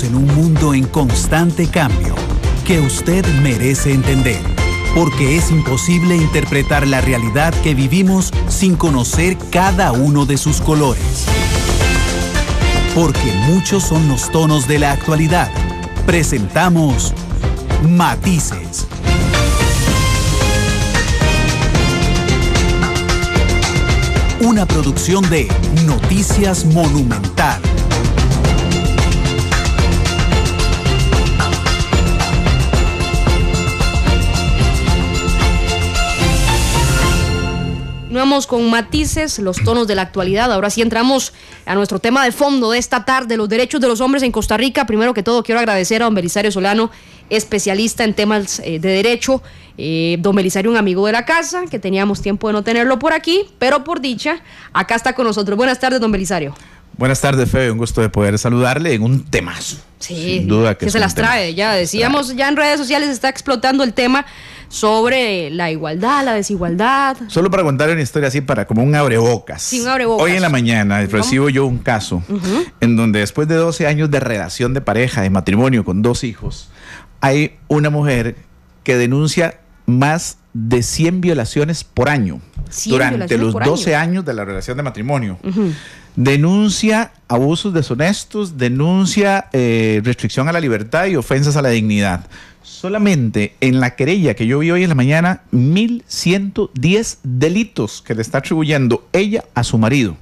En un mundo en constante cambio que usted merece entender, porque es imposible interpretar la realidad que vivimos sin conocer cada uno de sus colores. Porque muchos son los tonos de la actualidad. Presentamos Matices. Una producción de Noticias Monumental. Con matices, los tonos de la actualidad. Ahora sí entramos a nuestro tema de fondo de esta tarde, los derechos de los hombres en Costa Rica. Primero que todo, quiero agradecer a don Belisario Solano, especialista en temas eh, de derecho. Eh, don Belisario, un amigo de la casa, que teníamos tiempo de no tenerlo por aquí, pero por dicha, acá está con nosotros. Buenas tardes, don Belisario. Buenas tardes, Fede. Un gusto de poder saludarle en un temazo. Sí, Sin duda que, se las trae. Ya decíamos, ya en redes sociales está explotando el tema sobre la igualdad, la desigualdad. Solo para contar una historia así, para como un abrebocas. Sí, un abrebocas. Hoy en la mañana recibo yo un caso en donde después de 12 años de relación de pareja, de matrimonio con dos hijos, hay una mujer que denuncia más de 100 violaciones por año durante los 12 años de la relación de matrimonio. Denuncia abusos deshonestos, denuncia eh, restricción a la libertad y ofensas a la dignidad solamente en la querella que yo vi hoy en la mañana, 1.110 delitos que le está atribuyendo ella a su marido.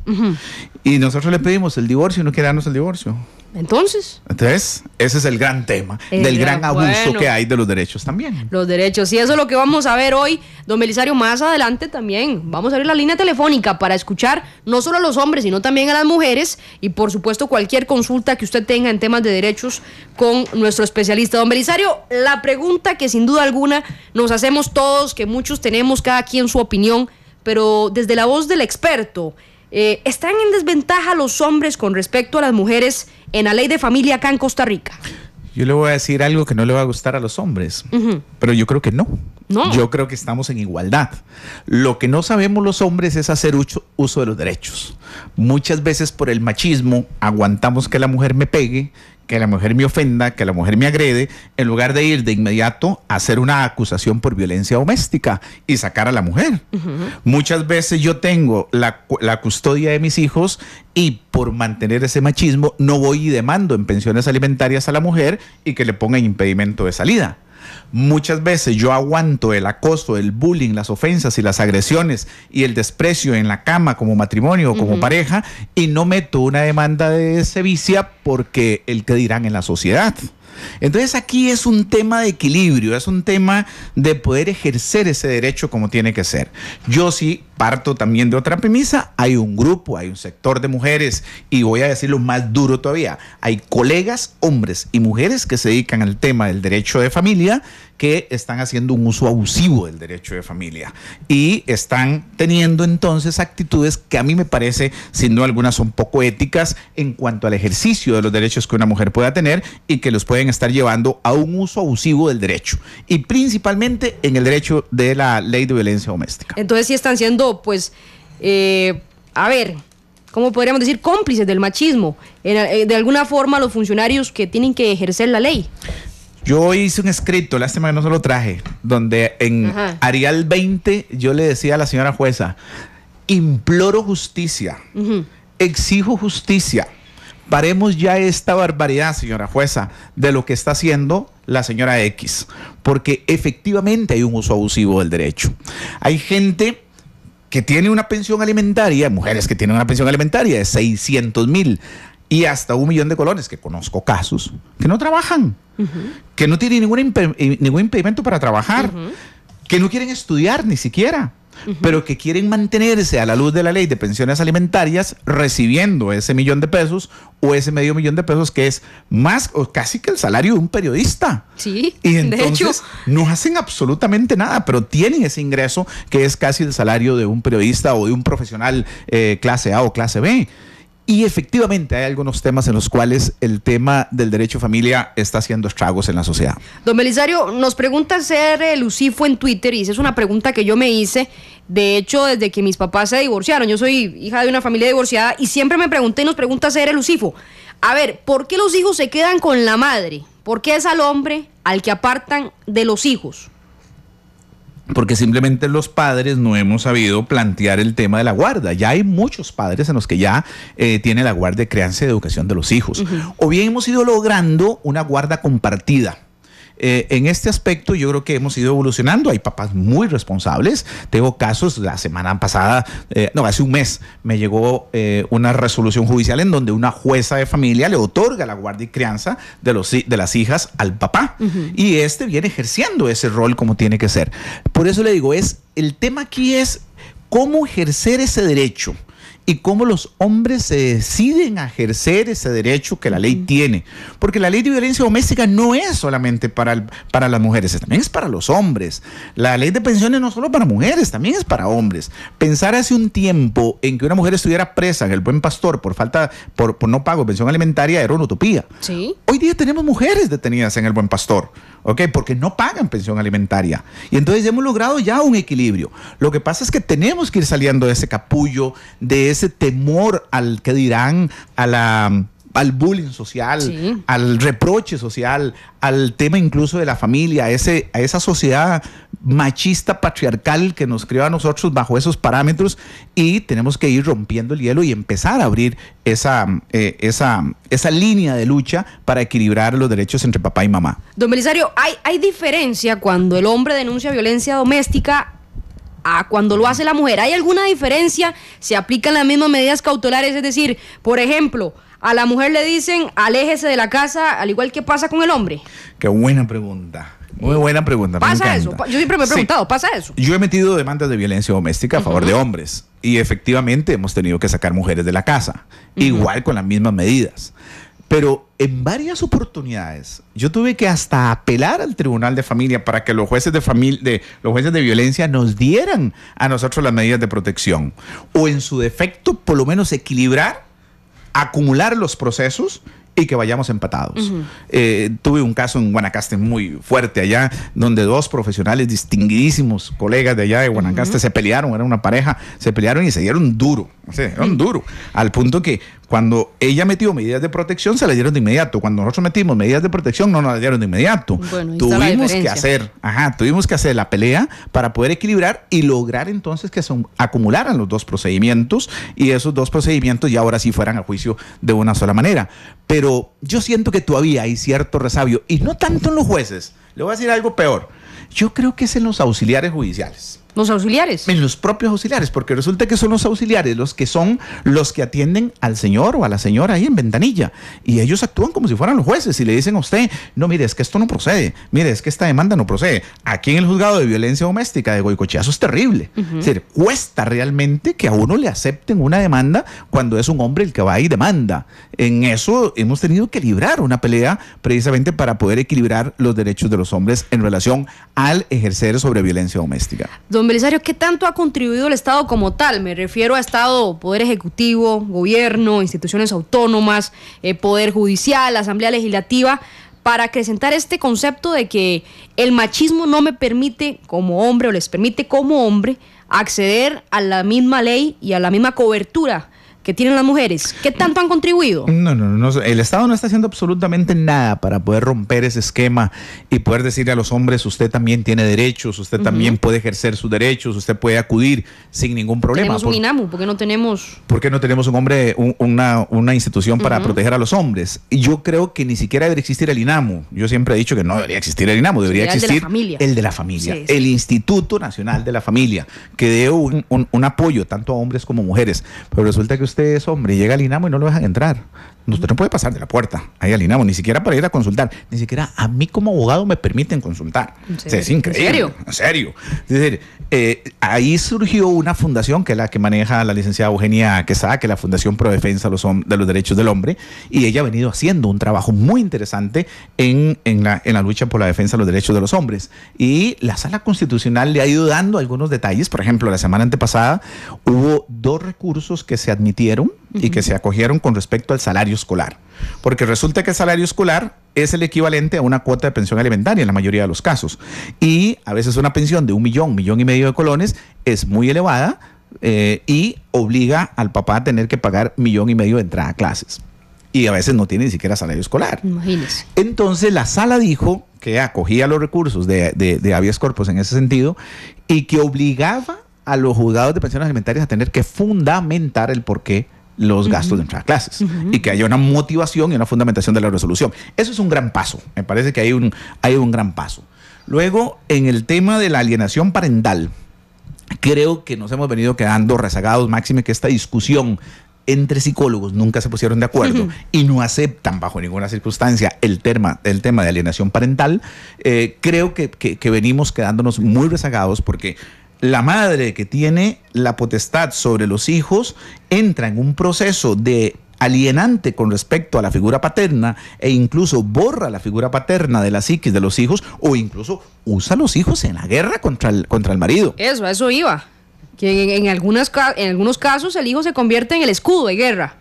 Y nosotros le pedimos el divorcio y no quiere darnos el divorcio. Entonces. Entonces, ese es el gran tema del gran abuso que hay de los derechos también. Los derechos, y eso es lo que vamos a ver hoy, don Belisario, más adelante también. Vamos a abrir la línea telefónica para escuchar no solo a los hombres, sino también a las mujeres y por supuesto cualquier consulta que usted tenga en temas de derechos con nuestro especialista. Don Belisario, la pregunta que sin duda alguna nos hacemos todos, que muchos tenemos cada quien su opinión, pero desde la voz del experto, eh, ¿están en desventaja los hombres con respecto a las mujeres en la ley de familia acá en Costa Rica? Yo le voy a decir algo que no le va a gustar a los hombres, pero yo creo que no. no. Yo creo que estamos en igualdad. Lo que no sabemos los hombres es hacer uso de los derechos. Muchas veces por el machismo aguantamos que la mujer me pegue, que la mujer me ofenda, que la mujer me agrede, en lugar de ir de inmediato a hacer una acusación por violencia doméstica y sacar a la mujer. Muchas veces yo tengo la, la, custodia de mis hijos y por mantener ese machismo no voy y demando en pensiones alimentarias a la mujer y que le pongan impedimento de salida. Muchas veces yo aguanto el acoso, el bullying, las ofensas y las agresiones y el desprecio en la cama como matrimonio o como pareja y no meto una demanda de sevicia porque el que dirán en la sociedad. Entonces aquí es un tema de equilibrio, es un tema de poder ejercer ese derecho como tiene que ser. Yo sí parto también de otra premisa, hay un grupo, hay un sector de mujeres y voy a decirlo más duro todavía, hay colegas, hombres y mujeres que se dedican al tema del derecho de familia que están haciendo un uso abusivo del derecho de familia y están teniendo entonces actitudes que a mí me parece, sin duda alguna, son poco éticas en cuanto al ejercicio de los derechos que una mujer pueda tener y que los pueden estar llevando a un uso abusivo del derecho y principalmente en el derecho de la ley de violencia doméstica. Entonces sí están siendo, pues, eh, a ver, ¿cómo podríamos decir? Cómplices del machismo, eh, de alguna forma los funcionarios que tienen que ejercer la ley. Yo hice un escrito, lástima que no se lo traje, donde en Arial 20 yo le decía a la señora jueza, imploro justicia, exijo justicia. Paremos ya esta barbaridad, señora jueza, de lo que está haciendo la señora X, porque efectivamente hay un uso abusivo del derecho. Hay gente que tiene una pensión alimentaria, mujeres que tienen una pensión alimentaria de 600 mil y hasta un millón de colones, que conozco casos, que no trabajan, que no tienen ningún, eh, ningún impedimento para trabajar, que no quieren estudiar ni siquiera, pero que quieren mantenerse a la luz de la ley de pensiones alimentarias recibiendo ese millón de pesos o ese medio millón de pesos que es más o casi que el salario de un periodista. Sí. Y entonces no hacen absolutamente nada, pero tienen ese ingreso que es casi el salario de un periodista o de un profesional eh, clase A o clase B. Y efectivamente hay algunos temas en los cuales el tema del derecho a familia está haciendo estragos en la sociedad. Don Belisario, nos pregunta ser Lucifo en Twitter y esa es una pregunta que yo me hice, de hecho, desde que mis papás se divorciaron. Yo soy hija de una familia divorciada y siempre me pregunté y nos pregunta ser Lucifo. A ver, ¿por qué los hijos se quedan con la madre? ¿Por qué es al hombre al que apartan de los hijos? Porque simplemente los padres no hemos sabido plantear el tema de la guarda. Ya hay muchos padres en los que ya eh, tiene la guarda de crianza y de educación de los hijos. O bien hemos ido logrando una guarda compartida eh, en este aspecto yo creo que hemos ido evolucionando. Hay papás muy responsables. Tengo casos, la semana pasada, eh, no, hace un mes, me llegó eh, una resolución judicial en donde una jueza de familia le otorga la guardia y crianza de, los, de las hijas al papá. Y este viene ejerciendo ese rol como tiene que ser. Por eso le digo, es el tema aquí es cómo ejercer ese derecho y cómo los hombres se deciden a ejercer ese derecho que la ley tiene. Porque la ley de violencia doméstica no es solamente para, para las mujeres, también es para los hombres. La ley de pensiones no es solo para mujeres, también es para hombres. Pensar hace un tiempo en que una mujer estuviera presa en el buen pastor por falta, por, por no pago de pensión alimentaria era una utopía. ¿Sí? Hoy día tenemos mujeres detenidas en el buen pastor. ¿ok? Porque no pagan pensión alimentaria. Y entonces hemos logrado ya un equilibrio. Lo que pasa es que tenemos que ir saliendo de ese capullo, de ese temor al que dirán, a la al bullying social, al reproche social, al tema incluso de la familia, a, ese, a esa sociedad machista patriarcal que nos creó a nosotros bajo esos parámetros. Y tenemos que ir rompiendo el hielo y empezar a abrir esa, eh, esa, esa línea de lucha para equilibrar los derechos entre papá y mamá. Don Belisario, ¿hay, ¿hay diferencia cuando el hombre denuncia violencia doméstica a cuando lo hace la mujer? ¿Hay alguna diferencia? ¿Se aplican las mismas medidas cautelares? Es decir, por ejemplo, a la mujer le dicen aléjese de la casa, al igual que pasa con el hombre. Qué buena pregunta. Muy buena pregunta. ¿Pasa eso? Yo siempre me he preguntado, ¿pasa eso? Yo he metido demandas de violencia doméstica a favor de hombres y efectivamente hemos tenido que sacar mujeres de la casa, igual con las mismas medidas. Pero en varias oportunidades yo tuve que hasta apelar al Tribunal de Familia para que los jueces de familia, de, los jueces de violencia nos dieran a nosotros las medidas de protección. O en su defecto por lo menos equilibrar, acumular los procesos y que vayamos empatados. Eh, tuve un caso en Guanacaste muy fuerte allá, donde dos profesionales distinguidísimos, colegas de allá de Guanacaste, se pelearon, era una pareja, se pelearon y se dieron duro, se dieron duro, al punto que cuando ella metió medidas de protección, se las dieron de inmediato. Cuando nosotros metimos medidas de protección, no nos las dieron de inmediato. tuvimos que hacer, ajá, tuvimos que hacer la pelea para poder equilibrar y lograr entonces que se acumularan los dos procedimientos y esos dos procedimientos ya ahora sí fueran a juicio de una sola manera. Pero yo siento que todavía hay cierto resabio y no tanto en los jueces. Le voy a decir algo peor. Yo creo que es en los auxiliares judiciales. Los auxiliares. En los propios auxiliares, porque resulta que son los auxiliares los que son los que atienden al señor o a la señora ahí en ventanilla. Y ellos actúan como si fueran los jueces y le dicen a usted, no, mire, es que esto no procede, mire, es que esta demanda no procede. Aquí en el juzgado de violencia doméstica de Goicochea eso es terrible. Es decir, cuesta realmente que a uno le acepten una demanda cuando es un hombre el que va y demanda. En eso hemos tenido que librar una pelea precisamente para poder equilibrar los derechos de los hombres en relación al ejercer sobre violencia doméstica. Don Belisario, ¿qué tanto ha contribuido el Estado como tal? Me refiero a Estado, Poder Ejecutivo, Gobierno, instituciones autónomas, eh, Poder Judicial, Asamblea Legislativa, para acrecentar este concepto de que el machismo no me permite como hombre o les permite como hombre acceder a la misma ley y a la misma cobertura que tienen las mujeres. ¿Qué tanto han contribuido? No, no, no. El Estado no está haciendo absolutamente nada para poder romper ese esquema y poder decirle a los hombres, usted también tiene derechos, usted también puede ejercer sus derechos, usted puede acudir sin ningún problema. Tenemos un INAMU, ¿por qué no tenemos? ¿Por qué no tenemos un hombre, una, una, institución para proteger a los hombres? Y yo creo que ni siquiera debería existir el INAMU. Yo siempre he dicho que no debería existir el INAMU, debería existir el de la familia, el, de la familia, el Instituto Nacional de la Familia, que dé un, un apoyo tanto a hombres como a mujeres. Pero resulta que usted es hombre, llega al INAMO y no lo dejan entrar. Usted no puede pasar de la puerta ahí al INAMO, ni siquiera para ir a consultar, ni siquiera a mí como abogado me permiten consultar. es increíble. ¿En serio? En serio. Es decir, eh, ahí surgió una fundación que es la que maneja la licenciada Eugenia Quesada, que es la Fundación Pro Defensa de los Derechos del Hombre, y ella ha venido haciendo un trabajo muy interesante en, en, la, en la lucha por la defensa de los derechos de los hombres. Y la Sala Constitucional le ha ido dando algunos detalles. Por ejemplo, la semana antepasada hubo dos recursos que se admitieron y que se acogieron con respecto al salario escolar. Porque resulta que el salario escolar es el equivalente a una cuota de pensión alimentaria en la mayoría de los casos. Y a veces una pensión de un millón, millón y medio de colones es muy elevada eh, y obliga al papá a tener que pagar millón y medio de entrada a clases. y a veces no tiene ni siquiera salario escolar. Imagínese. Entonces la sala dijo que acogía los recursos de, de, de habeas corpus en ese sentido y que obligaba a los juzgados de pensiones alimentarias a tener que fundamentar el por qué los gastos de entrar a clases y que haya una motivación y una fundamentación de la resolución. Eso es un gran paso, me parece que hay un, hay un gran paso. Luego, en el tema de la alienación parental, creo que nos hemos venido quedando rezagados, máxime que esta discusión entre psicólogos nunca se pusieron de acuerdo y no aceptan bajo ninguna circunstancia el tema, el tema de alienación parental, eh, creo que, que, venimos quedándonos muy rezagados porque la madre que tiene la potestad sobre los hijos entra en un proceso de alienante con respecto a la figura paterna e incluso borra la figura paterna de la psiquis de los hijos o incluso usa a los hijos en la guerra contra el, contra el marido. Eso, eso iba. Que en, algunas, en algunos casos el hijo se convierte en el escudo de guerra.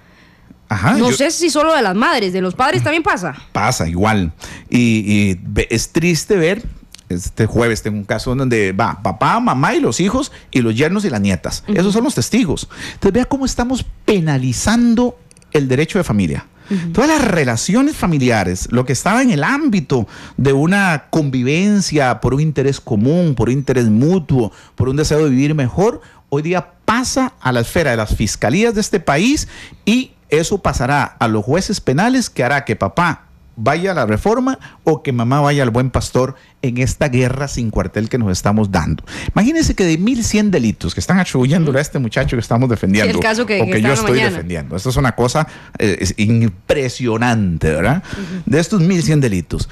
Ajá, no sé si solo de las madres, de los padres también pasa. Pasa igual. Y, y es triste ver este jueves tengo un caso donde va papá, mamá y los hijos y los yernos y las nietas. Esos son los testigos. Entonces vea cómo estamos penalizando el derecho de familia. Todas las relaciones familiares, lo que estaba en el ámbito de una convivencia por un interés común, por un interés mutuo, por un deseo de vivir mejor, hoy día pasa a la esfera de las fiscalías de este país y eso pasará a los jueces penales que hará que papá vaya a la reforma o que mamá vaya al buen pastor en esta guerra sin cuartel que nos estamos dando. Imagínense que de 1100 delitos que están atribuyéndole a este muchacho que estamos defendiendo el caso que, o que, yo estoy defendiendo. Esto es una cosa eh, impresionante, ¿verdad? De estos 1100 delitos.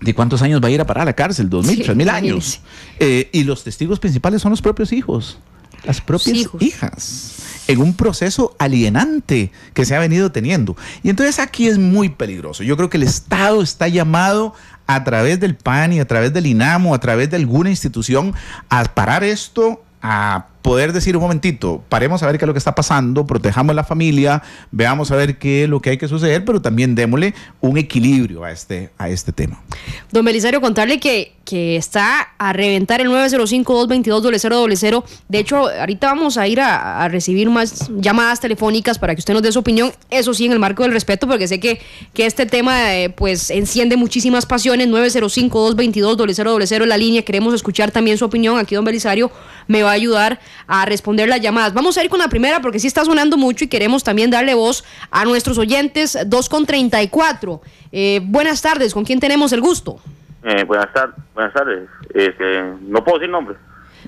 ¿De cuántos años va a ir a parar a la cárcel? ¿Dos mil, tres mil años? Eh, y los testigos principales son los propios hijos, las propias hijas en un proceso alienante que se ha venido teniendo. Y entonces aquí es muy peligroso. Yo creo que el Estado está llamado a través del PAN y a través del INAMO, a través de alguna institución, a parar esto, a poder decir un momentito, paremos a ver qué es lo que está pasando, protejamos la familia, veamos a ver qué es lo que hay que suceder, pero también démosle un equilibrio a este, a este tema. Don Belisario, contarle que, que está a reventar el 905-222-0000. De hecho, ahorita vamos a ir a, recibir más llamadas telefónicas para que usted nos dé su opinión, eso sí, en el marco del respeto, porque sé que, que este tema eh, pues enciende muchísimas pasiones. 905-222-0000 la línea, queremos escuchar también su opinión. Aquí don Belisario me va a ayudar a responder las llamadas. Vamos a ir con la primera porque sí está sonando mucho y queremos también darle voz a nuestros oyentes 2 con 34. Eh, buenas tardes, ¿con quién tenemos el gusto? Eh, buenas, tardes, buenas tardes. Este, no puedo decir nombre.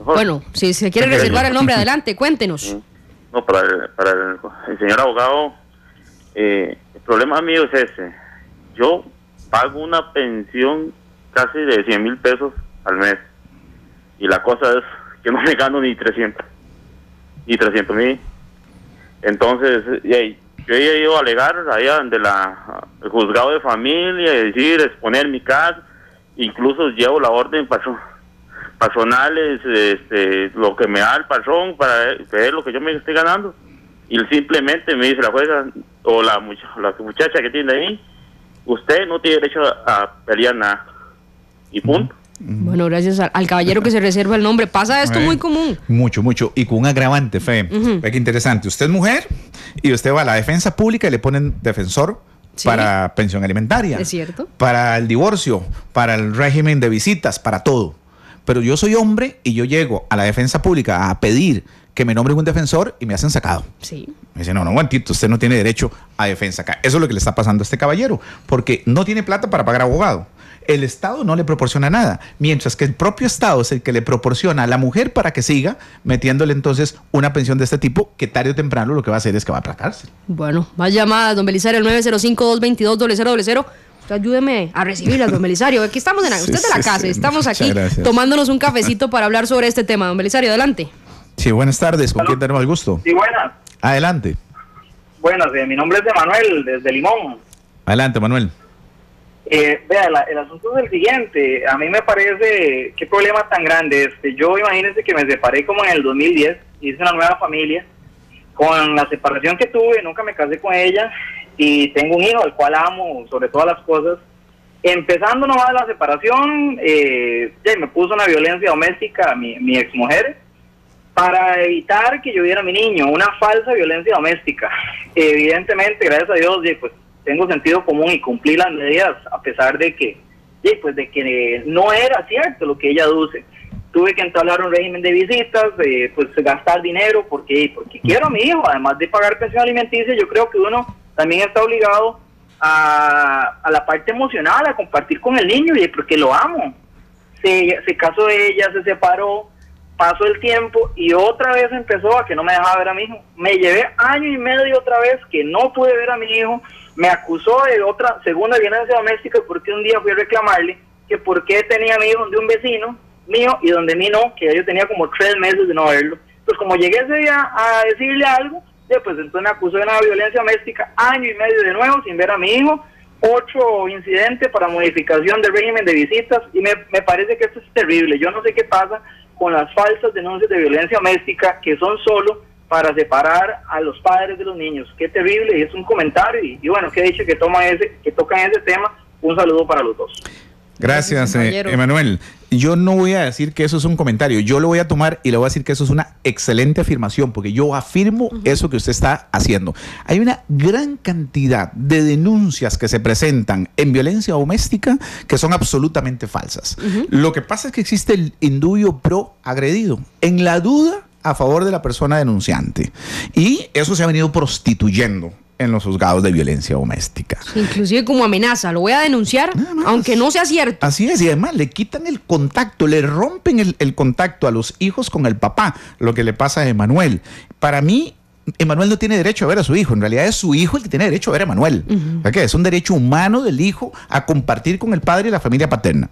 Bueno, si se quiere reservar el nombre, adelante, cuéntenos. No, para el, para el, señor abogado, eh, el problema mío es ese. Yo pago una pensión casi de 100 mil pesos al mes. Y la cosa es que no me gano ni 300, ni 300 mil. Entonces, yo he ido a alegar allá de la juzgado de familia, y decir, exponer mi caso, incluso llevo la orden paso, personales, este, lo que me da el patrón para ver lo que yo me estoy ganando. Y simplemente me dice la jueza o la, la muchacha que tiene ahí, usted no tiene derecho a pelear nada. Y punto. Bueno, gracias al, caballero que se reserva el nombre. Pasa esto muy común. Mucho, mucho. Y con un agravante, Fe. Ve que interesante. Usted es mujer y usted va a la defensa pública y le ponen defensor para pensión alimentaria. Es cierto. Para el divorcio, para el régimen de visitas, para todo. Pero yo soy hombre y yo llego a la defensa pública a pedir que me nombren un defensor y me hacen sacado. Sí. Me dicen, no, no, aguantito, usted no tiene derecho a defensa acá. Eso es lo que le está pasando a este caballero, porque no tiene plata para pagar abogado el Estado no le proporciona nada, mientras que el propio Estado es el que le proporciona a la mujer para que siga metiéndole entonces una pensión de este tipo que tarde o temprano lo que va a hacer es que va a aplacarse. Bueno, más llamadas, don Belisario, el 905-222-0000. Usted ayúdeme a recibirlas, don Belisario. Aquí estamos en usted de la casa, estamos aquí tomándonos un cafecito para hablar sobre este tema. Don Belisario, adelante. Sí, buenas tardes. ¿Con quién tenemos el gusto? Sí, buenas. Adelante. Buenas, eh, mi nombre es Emanuel, desde Limón. Adelante, Manuel. Eh, vea, el asunto es el siguiente. A mí me parece, qué problema tan grande. Este, yo imagínense que me separé como en el 2010, hice una nueva familia. Con la separación que tuve, nunca me casé con ella y tengo un hijo al cual amo sobre todas las cosas. Empezando nomás la separación, eh, me puso una violencia doméstica a mi, mi exmujer para evitar que yo viera a mi niño, una falsa violencia doméstica. Evidentemente, gracias a Dios, pues tengo sentido común y cumplí las medidas, a pesar de que, pues de que no era cierto lo que ella aduce. Tuve que entablar un régimen de visitas, pues gastar dinero, porque, porque quiero a mi hijo, además de pagar pensión alimenticia, yo creo que uno también está obligado a, a la parte emocional, a compartir con el niño, y porque lo amo. Se, se casó ella, se separó, pasó el tiempo y otra vez empezó a que no me dejaba ver a mi hijo. Me llevé año y medio otra vez que no pude ver a mi hijo. Me acusó de otra segunda violencia doméstica porque un día fui a reclamarle que por qué tenía a mi hijo de un vecino mío y donde mí no, que yo tenía como tres meses de no verlo. Pues como llegué ese día a decirle algo, pues entonces me acusó de una violencia doméstica, año y medio de nuevo sin ver a mi hijo, ocho incidentes para modificación del régimen de visitas y me, me parece que esto es terrible. Yo no sé qué pasa con las falsas denuncias de violencia doméstica que son solo para separar a los padres de los niños. Qué terrible, y es un comentario, y, bueno, qué dicho que toma ese, que tocan ese tema, un saludo para los dos. Gracias, eh, Emanuel. Yo no voy a decir que eso es un comentario, yo lo voy a tomar y le voy a decir que eso es una excelente afirmación, porque yo afirmo eso que usted está haciendo. Hay una gran cantidad de denuncias que se presentan en violencia doméstica que son absolutamente falsas. Lo que pasa es que existe el indubio pro agredido. En la duda, a favor de la persona denunciante. Y eso se ha venido prostituyendo en los juzgados de violencia doméstica. Inclusive como amenaza, lo voy a denunciar, aunque no sea cierto. Así es, y además le quitan el contacto, le rompen el, contacto a los hijos con el papá, lo que le pasa a Emanuel. Para mí, Emanuel no tiene derecho a ver a su hijo, en realidad es su hijo el que tiene derecho a ver a Emanuel. Es un derecho humano del hijo a compartir con el padre y la familia paterna.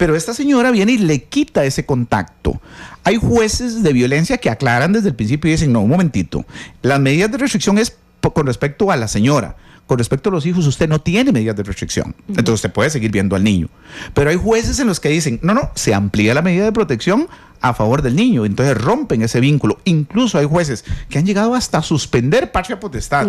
Pero esta señora viene y le quita ese contacto. Hay jueces de violencia que aclaran desde el principio y dicen, no, un momentito, las medidas de restricción es con respecto a la señora. Con respecto a los hijos, usted no tiene medidas de restricción. Entonces usted puede seguir viendo al niño. Pero hay jueces en los que dicen, no, no, se amplía la medida de protección a favor del niño. Entonces rompen ese vínculo. Incluso hay jueces que han llegado hasta suspender patria potestad.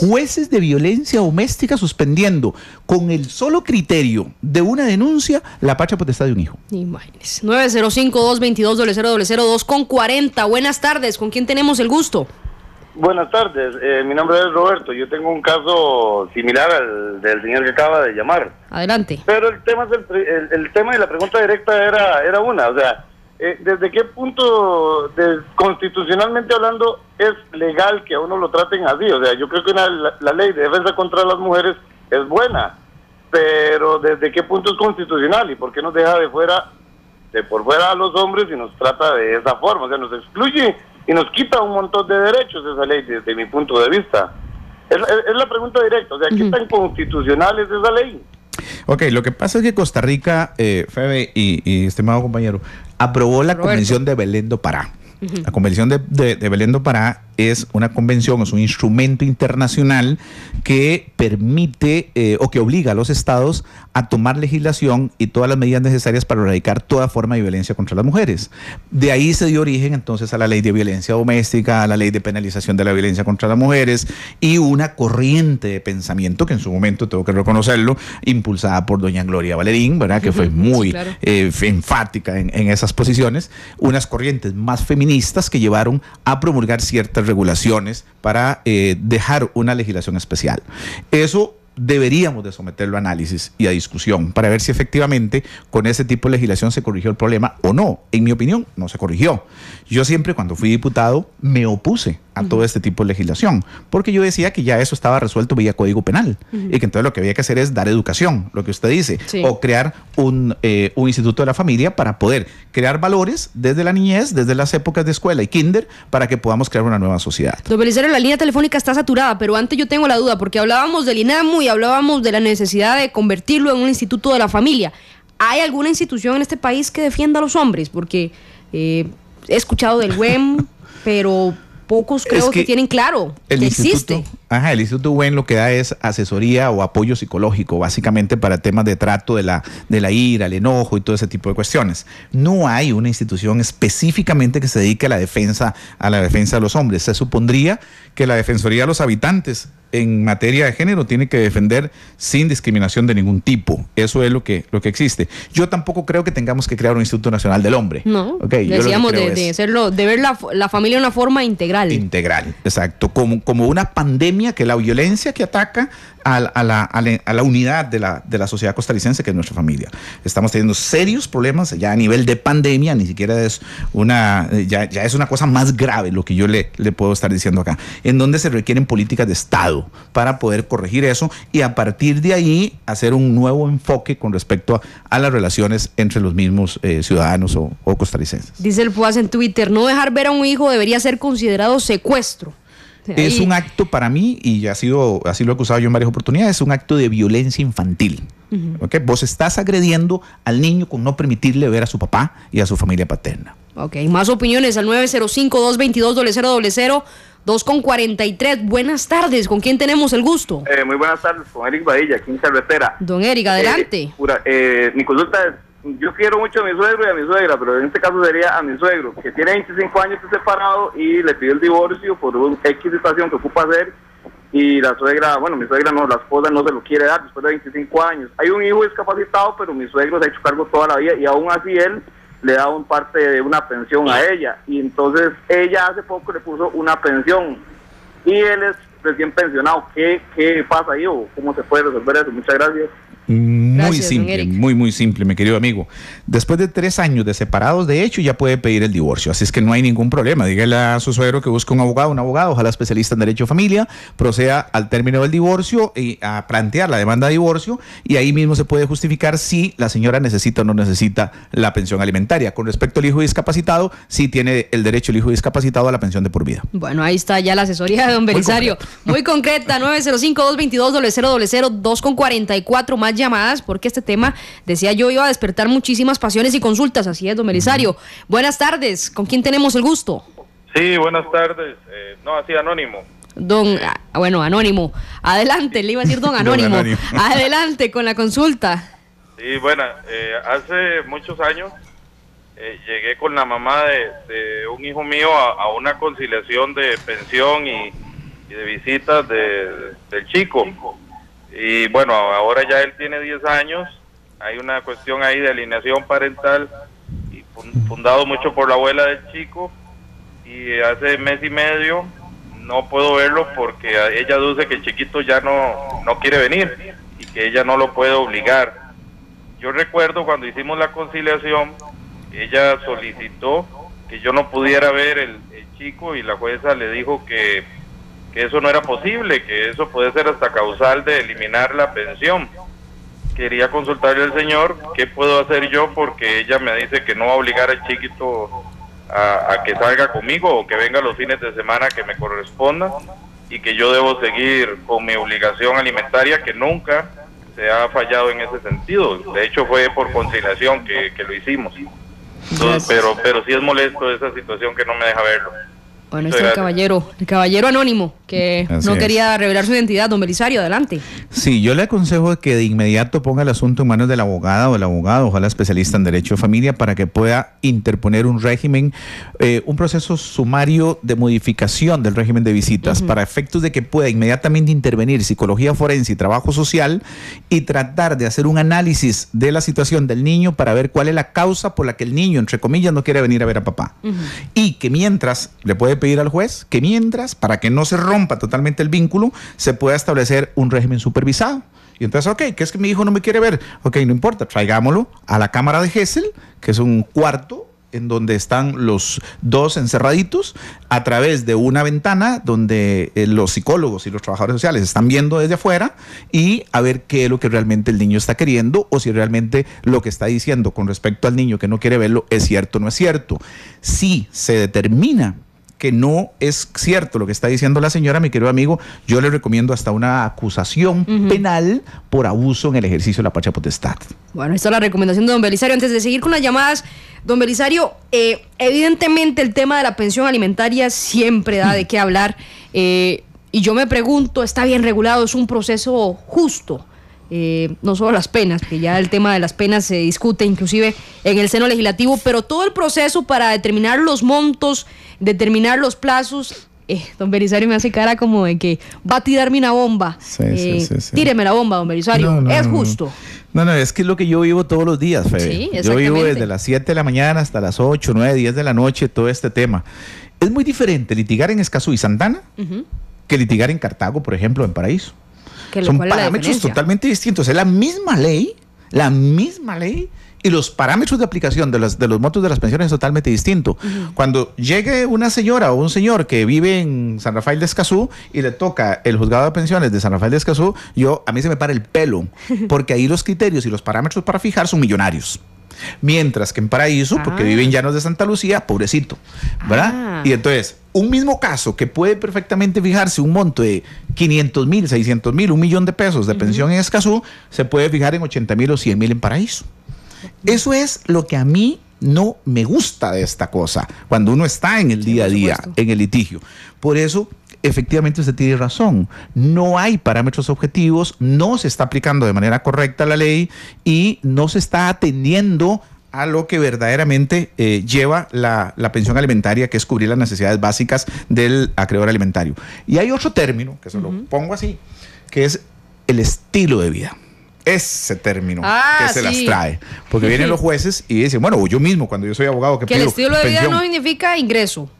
Jueces de violencia doméstica suspendiendo con el solo criterio de una denuncia la patria potestad de un hijo. Imagínese. 905-222-0002 con 40. Buenas tardes. ¿Con quién tenemos el gusto? Buenas tardes, eh, mi nombre es Roberto. Yo tengo un caso similar al del señor que acaba de llamar. Adelante. Pero el tema, el, tema y la pregunta directa era, era una, o sea, eh, ¿desde qué punto, de, constitucionalmente hablando, es legal que a uno lo traten así? O sea, yo creo que la, ley de defensa contra las mujeres es buena, pero ¿desde qué punto es constitucional y por qué nos deja de fuera, de por fuera a los hombres y nos trata de esa forma? O sea, nos excluye y nos quita un montón de derechos esa ley desde mi punto de vista. Es, la pregunta directa, o sea, ¿qué tan constitucional es esa ley? Ok, lo que pasa es que Costa Rica, eh, Febe y, estimado compañero, aprobó la Convención de Belén do Pará. La Convención de, de, de Belén do Pará es una convención, es un instrumento internacional que permite eh, o que obliga a los estados a tomar legislación y todas las medidas necesarias para erradicar toda forma de violencia contra las mujeres. De ahí se dio origen entonces a la ley de violencia doméstica, a la ley de penalización de la violencia contra las mujeres y una corriente de pensamiento que en su momento, tengo que reconocerlo, impulsada por doña Gloria Valerín, ¿verdad? que fue muy eh, enfática en, en esas posiciones, unas corrientes más feministas que llevaron a promulgar ciertas regulaciones para eh, dejar una legislación especial. Eso deberíamos de someterlo a análisis y a discusión para ver si efectivamente con ese tipo de legislación se corrigió el problema o no. En mi opinión, no se corrigió. Yo siempre cuando fui diputado me opuse a todo este tipo de legislación, porque yo decía que ya eso estaba resuelto vía Código Penal y que entonces lo que había que hacer es dar educación, lo que usted dice, o crear un, eh, un instituto de la familia para poder crear valores desde la niñez, desde las épocas de escuela y kinder, para que podamos crear una nueva sociedad. Don Belisario, la línea telefónica está saturada, pero antes yo tengo la duda, porque hablábamos del INAMU y hablábamos de la necesidad de convertirlo en un instituto de la familia. ¿Hay alguna institución en este país que defienda a los hombres? Porque eh, he escuchado del WEM, pero pocos creo que, tienen claro que existe. Ajá, el Instituto WEN lo que da es asesoría o apoyo psicológico, básicamente para temas de trato de la, de la ira, el enojo y todo ese tipo de cuestiones. No hay una institución específicamente que se dedique a la defensa, a la defensa de los hombres. Se supondría que la Defensoría de los Habitantes en materia de género tiene que defender sin discriminación de ningún tipo. Eso es lo que, lo que existe. Yo tampoco creo que tengamos que crear un Instituto Nacional del Hombre. No, decíamos de, de, hacerlo, de ver la, la, familia de una forma integral. Integral, exacto. Como, como una pandemia que la violencia que ataca a, la, unidad de la, de la sociedad costarricense, que es nuestra familia. Estamos teniendo serios problemas ya a nivel de pandemia, ni siquiera es una, ya, es una cosa más grave lo que yo le, puedo estar diciendo acá, en donde se requieren políticas de Estado para poder corregir eso y a partir de ahí hacer un nuevo enfoque con respecto a, las relaciones entre los mismos eh, ciudadanos o, o, costarricenses. Dice el Puas en Twitter, no dejar ver a un hijo debería ser considerado secuestro. Es un acto para mí, y ha sido, así lo he acusado yo en varias oportunidades, es un acto de violencia infantil. Vos estás agrediendo al niño con no permitirle ver a su papá y a su familia paterna. Ok, más opiniones al 905-222-0000. 2 con 43. Buenas tardes. ¿Con quién tenemos el gusto? Eh, muy buenas tardes, con Eric Badilla, aquí en. Don Eric, adelante. Eh, eh, mi consulta es yo quiero mucho a mi suegro y a mi suegra, pero en este caso sería a mi suegro, que tiene 25 años separado y le pidió el divorcio por un X situación que ocupa hacer y la suegra, bueno, mi suegra no, la esposa no se lo quiere dar después de 25 años. Hay un hijo discapacitado, pero mi suegro se ha hecho cargo toda la vida y aún así él le da un parte de una pensión a ella y entonces ella hace poco le puso una pensión y él es recién pensionado. ¿Qué, qué pasa ahí o cómo se puede resolver eso? Muchas gracias. Muy simple, muy, muy simple, mi querido amigo. Después de tres años de separados, de hecho, ya puede pedir el divorcio. Así es que no hay ningún problema. Dígale a su suegro que busque un abogado, un abogado, ojalá especialista en derecho de familia, proceda al término del divorcio y a plantear la demanda de divorcio y ahí mismo se puede justificar si la señora necesita o no necesita la pensión alimentaria. Con respecto al hijo discapacitado, sí tiene el derecho el hijo discapacitado a la pensión de por vida. Bueno, ahí está ya la asesoría de don Belisario. Muy concreta, 905-222-0000, 2 con 44 más llamadas porque este tema, decía yo, iba a despertar muchísimas pasiones y consultas. Así es, don Belisario. Buenas tardes. ¿Con quién tenemos el gusto? Sí, buenas tardes. Eh, no, así anónimo. Don, ah, bueno, anónimo. Adelante, le iba a decir don anónimo. Adelante con la consulta. Sí, bueno, eh, hace muchos años eh, llegué con la mamá de, un hijo mío a, una conciliación de pensión y, de visitas del chico. Y bueno, ahora ya él tiene 10 años, hay una cuestión ahí de alineación parental y fundado mucho por la abuela del chico y hace mes y medio no puedo verlo porque ella dice que el chiquito ya no, no quiere venir y que ella no lo puede obligar. Yo recuerdo cuando hicimos la conciliación, ella solicitó que yo no pudiera ver el, el chico y la jueza le dijo que que eso no era posible, que eso puede ser hasta causal de eliminar la pensión. Quería consultarle al señor qué puedo hacer yo porque ella me dice que no va a obligar al chiquito a, que salga conmigo o que venga los fines de semana que me corresponda y que yo debo seguir con mi obligación alimentaria que nunca se ha fallado en ese sentido. De hecho fue por conciliación que, lo hicimos. pero, pero sí es molesto esa situación que no me deja verlo. Bueno, este es el caballero, el caballero anónimo, que no quería revelar su identidad, don Belisario, adelante. Sí, yo le aconsejo que de inmediato ponga el asunto en manos de la abogada o del abogado, ojalá especialista en derecho de familia, para que pueda interponer un régimen, eh, un proceso sumario de modificación del régimen de visitas, para efectos de que pueda inmediatamente intervenir psicología forense y trabajo social y tratar de hacer un análisis de la situación del niño para ver cuál es la causa por la que el niño, entre comillas, no quiere venir a ver a papá. Y que mientras le puede pedir al juez que mientras, para que no se rompa totalmente el vínculo, se pueda establecer un régimen supervisado. Y entonces, ok, ¿qué es que mi hijo no me quiere ver? Ok, no importa, traigámoslo a la cámara de Hessel, que es un cuarto en donde están los dos encerraditos a través de una ventana donde eh, los psicólogos y los trabajadores sociales están viendo desde afuera y a ver qué es lo que realmente el niño está queriendo o si realmente lo que está diciendo con respecto al niño que no quiere verlo es cierto o no es cierto. Si se determina que no es cierto lo que está diciendo la señora, mi querido amigo, yo le recomiendo hasta una acusación penal por abuso en el ejercicio de la patria potestad. Bueno, esta es la recomendación de don Belisario. Antes de seguir con las llamadas, don Belisario, eh, evidentemente el tema de la pensión alimentaria siempre da de qué hablar. Eh, y yo me pregunto, ¿está bien regulado? ¿Es un proceso justo? Eh, no solo las penas, que ya el tema de las penas se discute inclusive en el seno legislativo, pero todo el proceso para determinar los montos, determinar los plazos. Eh, don Belisario me hace cara como de que va a tirarme una bomba. Eh, tíreme la bomba, don Belisario. es justo. No, no, es que es lo que yo vivo todos los días, Fede. yo vivo desde las 7 de la mañana hasta las 8, 9, 10 de la noche, todo este tema. Es muy diferente litigar en Escazú y Santana que litigar en Cartago, por ejemplo, en Paraíso. Son parámetros totalmente distintos. Es la misma ley, la misma ley, y los parámetros de aplicación de los, de los montos de las pensiones es totalmente distinto. Cuando llegue una señora o un señor que vive en San Rafael de Escazú y le toca el juzgado de pensiones de San Rafael de Escazú, yo, a mí se me para el pelo, porque ahí los criterios y los parámetros para fijar son millonarios. Mientras que en Paraíso, porque viven ah. llanos de Santa Lucía, pobrecito, ¿verdad? Ah. Y entonces, un mismo caso que puede perfectamente fijarse un monto de 500 mil, 600 mil, un millón de pesos de pensión en Escazú, se puede fijar en 80 mil o 100 mil en Paraíso. Eso es lo que a mí no me gusta de esta cosa, cuando uno está en el día a día, en el litigio. Por eso efectivamente usted tiene razón. No hay parámetros objetivos, no se está aplicando de manera correcta la ley y no se está atendiendo a lo que verdaderamente eh, lleva la, pensión alimentaria, que es cubrir las necesidades básicas del acreedor alimentario. Y hay otro término, que se lo pongo así, que es el estilo de vida. Ese término ah, que se las trae. Porque vienen los jueces y dicen, bueno, yo mismo, cuando yo soy abogado, que, que el estilo de vida no significa ingreso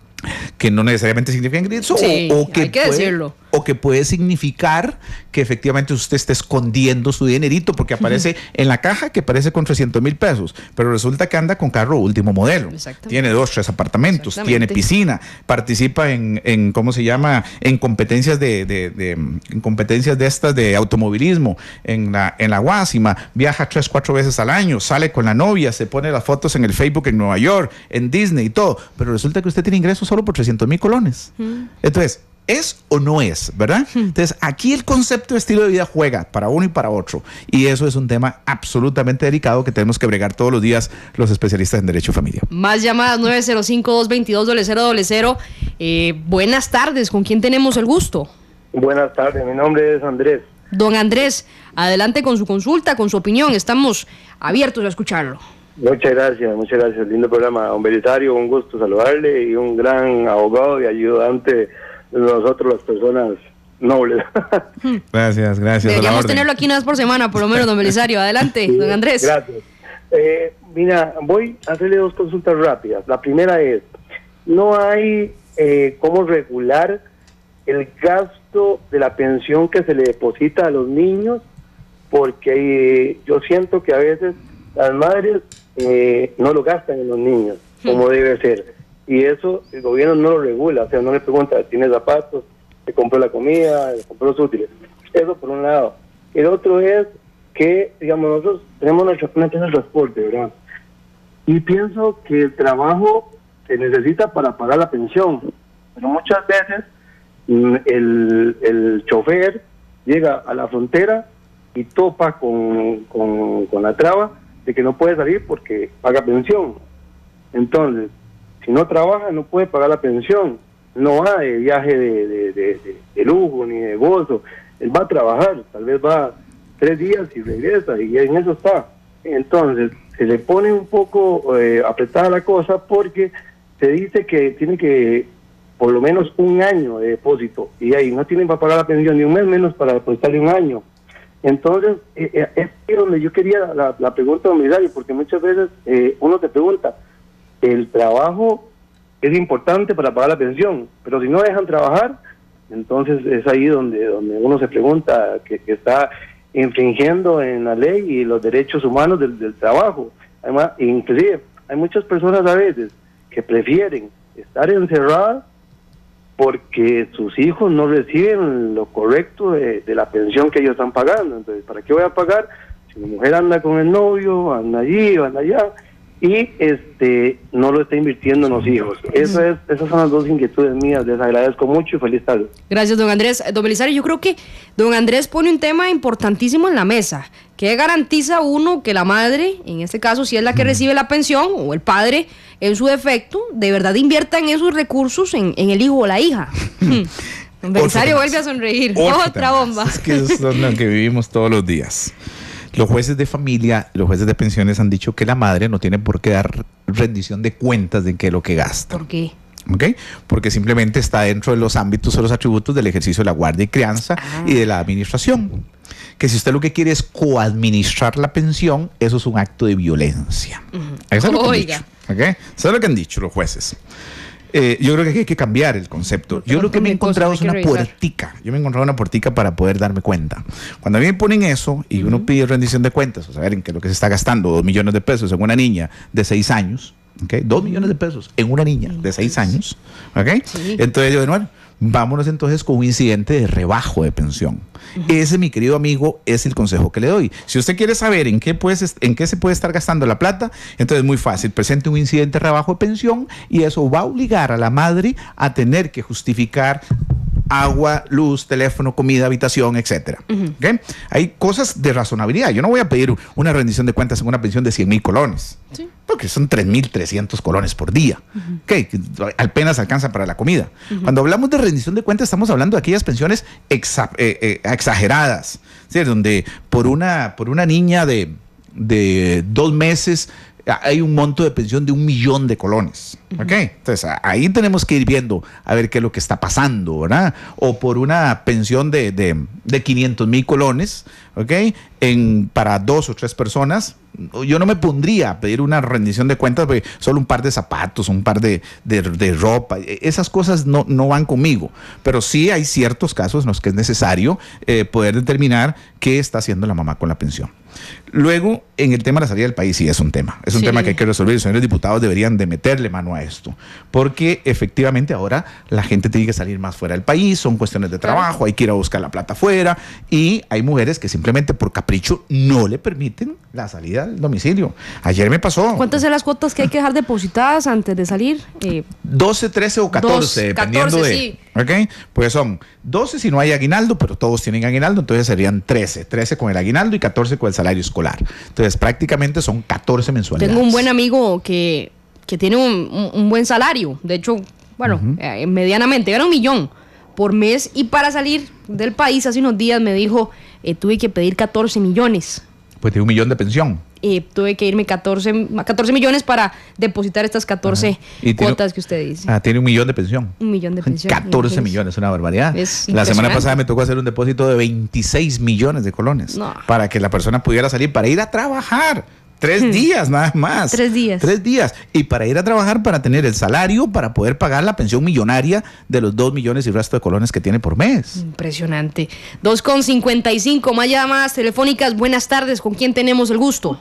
que no necesariamente significa ingreso o, que, hay que decirlo o que puede significar que efectivamente usted está escondiendo su dinerito porque aparece en la caja que aparece con 300 mil pesos, pero resulta que anda con carro último modelo. Tiene dos, tres apartamentos, tiene piscina, participa en, en, ¿cómo se llama? En competencias de, de, en competencias de estas de automovilismo, en la, en la Guásima, viaja tres, cuatro veces al año, sale con la novia, se pone las fotos en el Facebook en Nueva York, en Disney y todo, pero resulta que usted tiene ingresos solo por 300 mil colones. Entonces, ¿Es o no es? ¿Verdad? Hmm. Entonces, aquí el concepto de estilo de vida juega para uno y para otro. Y eso es un tema absolutamente delicado que tenemos que bregar todos los días los especialistas en Derecho Familia. Más llamadas 905-222-0000. Eh, buenas tardes, ¿con quién tenemos el gusto? Buenas tardes, mi nombre es Andrés. Don Andrés, adelante con su consulta, con su opinión. Estamos abiertos a escucharlo. Muchas gracias, muchas gracias. Lindo programa. Don Belitario, un gusto saludarle y un gran abogado y ayudante nosotros las personas nobles. gracias, gracias. Deberíamos tenerlo aquí una vez por semana, por lo menos, don Belisario. Adelante, don Andrés. Gracias. Eh, mira, voy a hacerle dos consultas rápidas. La primera es, no hay eh, cómo regular el gasto de la pensión que se le deposita a los niños, porque eh, yo siento que a veces las madres no lo gastan en los niños, como debe ser y eso el gobierno no lo regula, o sea, no le pregunta, ¿tiene zapatos? ¿Se compró la comida? ¿Se compró los útiles? Eso por un lado. El otro es que, digamos, nosotros tenemos una empresa de transporte, ¿verdad? Y pienso que el trabajo se necesita para pagar la pensión, pero muchas veces mm, el, el chofer llega a la frontera y topa con, con, con la traba de que no puede salir porque paga pensión. Entonces, si no trabaja no puede pagar la pensión. No va de viaje de, de, lujo ni de gozo. Él va a trabajar, tal vez va tres días y regresa y en eso está. Entonces, se le pone un poco eh, apretada la cosa porque se dice que tiene que por lo menos un año de depósito y ahí no tienen para pagar la pensión ni un mes menos para depositarle un año. Entonces, eh, eh, es donde yo quería la, la pregunta, don porque muchas veces uno te pregunta, el trabajo es importante para pagar la pensión, pero si no dejan trabajar, entonces es ahí donde, donde uno se pregunta que, está infringiendo en la ley y los derechos humanos del, trabajo. Además, inclusive hay muchas personas a veces que prefieren estar encerradas porque sus hijos no reciben lo correcto de, de, la pensión que ellos están pagando. Entonces, ¿para qué voy a pagar? Si mi mujer anda con el novio, anda allí, anda allá, y este no lo está invirtiendo en los hijos. Eso es, esas son las dos inquietudes mías. Les agradezco mucho y feliz tarde. Gracias, don Andrés. Don Belisario, yo creo que don Andrés pone un tema importantísimo en la mesa. ¿Qué garantiza uno que la madre, en este caso si es la que recibe la pensión, o el padre, en su defecto, de verdad invierta en esos recursos en, el hijo o la hija? Belisario vuelve a sonreír. Otra, bomba. Es que eso es lo que vivimos todos los días. Los jueces de familia, los jueces de pensiones han dicho que la madre no tiene por qué dar rendición de cuentas de qué es lo que gasta. ¿Por qué? ¿Okay? Porque simplemente está dentro de los ámbitos o los atributos del ejercicio de la guardia y crianza y de la administración. Que si usted lo que quiere es coadministrar la pensión, eso es un acto de violencia. Eso es lo que han dicho. ¿okay? Eso es lo que han dicho los jueces. Eh, yo creo que hay que cambiar el concepto. Yo lo que me he encontrado es una puertica. Yo me he encontrado una puertica para poder darme cuenta. Cuando a mí me ponen eso y uno pide rendición de cuentas, o saber en qué es lo que se está gastando, dos millones de pesos en una niña de seis años, ¿okay? dos millones de pesos en una niña de seis años, ¿okay? entonces yo, bueno, vámonos entonces con un incidente de rebajo de pensión. Ese, mi querido amigo, es el consejo que le doy. Si usted quiere saber en qué, en qué se puede estar gastando la plata, entonces es muy fácil. Presente un incidente de rebajo de pensión y eso va a obligar a la madre a tener que justificar agua, luz, teléfono, comida, habitación, etcétera. Hay cosas de razonabilidad. Yo no voy a pedir una rendición de cuentas en una pensión de 100 mil colones, porque son 3.300 colones por día, que apenas alcanza para la comida. Cuando hablamos de rendición de cuentas, estamos hablando de aquellas pensiones eh, eh, exageradas, donde por una, por una niña de, de dos meses hay un monto de pensión de un millón de colones. ¿Ok? Entonces ahí tenemos que ir viendo a ver qué es lo que está pasando, ¿verdad? O por una pensión de, de, de 500 mil colones, ¿ok? En, para dos o tres personas, yo no me pondría a pedir una rendición de cuentas, porque solo un par de zapatos, un par de, de, ropa, e, esas cosas no, no, van conmigo. Pero sí hay ciertos casos en los que es necesario eh, poder determinar qué está haciendo la mamá con la pensión. Luego, en el tema de la salida del país, sí es un tema. Es un tema que hay que resolver. Los señores diputados deberían de meterle mano a esto. Porque efectivamente ahora la gente tiene que salir más fuera del país, son cuestiones de trabajo, hay que ir a buscar la plata afuera. Y hay mujeres que simplemente por capricho no le permiten la salida del domicilio. Ayer me pasó. ¿Cuántas son las cuotas que hay que dejar depositadas antes de salir? 12, eh, 13 o 14, dependiendo de... Sí. ¿Ok? Pues son 12 si no hay aguinaldo, pero todos tienen aguinaldo, entonces serían 13. 13 con el aguinaldo y 14 con el salario escolar. Entonces prácticamente son 14 mensualidades. Tengo un buen amigo que, tiene un, buen salario, de hecho, bueno, eh, medianamente, era un millón por mes y para salir del país hace unos días me dijo, eh, tuve que pedir 14 millones. Pues tiene un millón de pensión. Y tuve que irme 14, 14 millones para depositar estas 14 cuotas que usted dice. Ah, tiene un millón de pensión. Un millón de pensión. 14 millones, una barbaridad. la semana pasada me tocó hacer un depósito de 26 millones de colones para que la persona pudiera salir para ir a trabajar. Tres hmm. días nada más. Tres días. Tres días. Y para ir a trabajar, para tener el salario, para poder pagar la pensión millonaria de los dos millones y resto de colones que tiene por mes. Impresionante. Dos con cincuenta y cinco más llamadas telefónicas. Buenas tardes. ¿Con quién tenemos el gusto?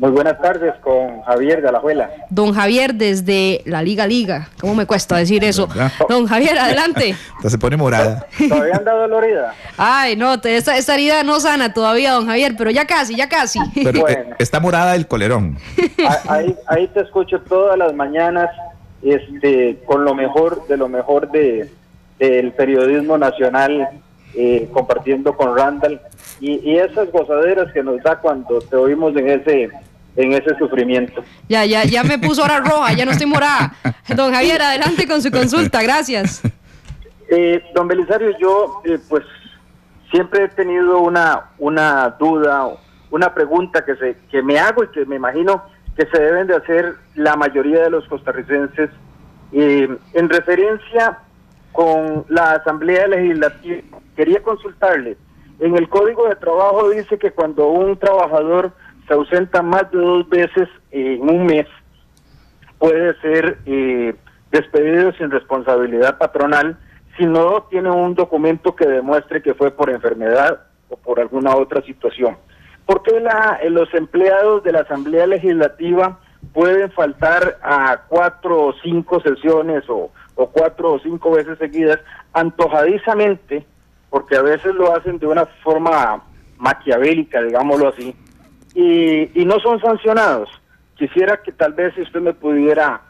Muy buenas tardes con Javier de Alajuela. Don Javier desde la Liga Liga. ¿Cómo me cuesta decir eso? Don Javier, adelante. se pone morada. ¿Todavía anda dolorida? Ay, no, esta, esta, herida no sana todavía, don Javier, pero ya casi, ya casi. Pero eh, está morada el colerón. Ahí, ahí te escucho todas las mañanas este, con lo mejor de lo mejor de, del periodismo nacional, eh, compartiendo con Randall. Y, y esas gozaderas que nos da cuando te oímos en ese en ese sufrimiento. Ya, ya, ya me puso hora roja, ya no estoy morada. Don Javier, adelante con su consulta, gracias. Eh, don Belisario, yo eh, pues siempre he tenido una, una duda, una pregunta que, se, que me hago y que me imagino que se deben de hacer la mayoría de los costarricenses eh, en referencia con la Asamblea Legislativa. Quería consultarle, en el Código de Trabajo dice que cuando un trabajador se ausenta más de dos veces en un mes, puede ser eh, despedido sin responsabilidad patronal si no tiene un documento que demuestre que fue por enfermedad o por alguna otra situación. ¿Por qué la, eh, los empleados de la Asamblea Legislativa pueden faltar a cuatro o cinco sesiones o cuatro o cinco veces seguidas antojadizamente, porque a veces lo hacen de una forma maquiavélica, digámoslo así, y, no son sancionados. Quisiera que tal vez usted me pudiera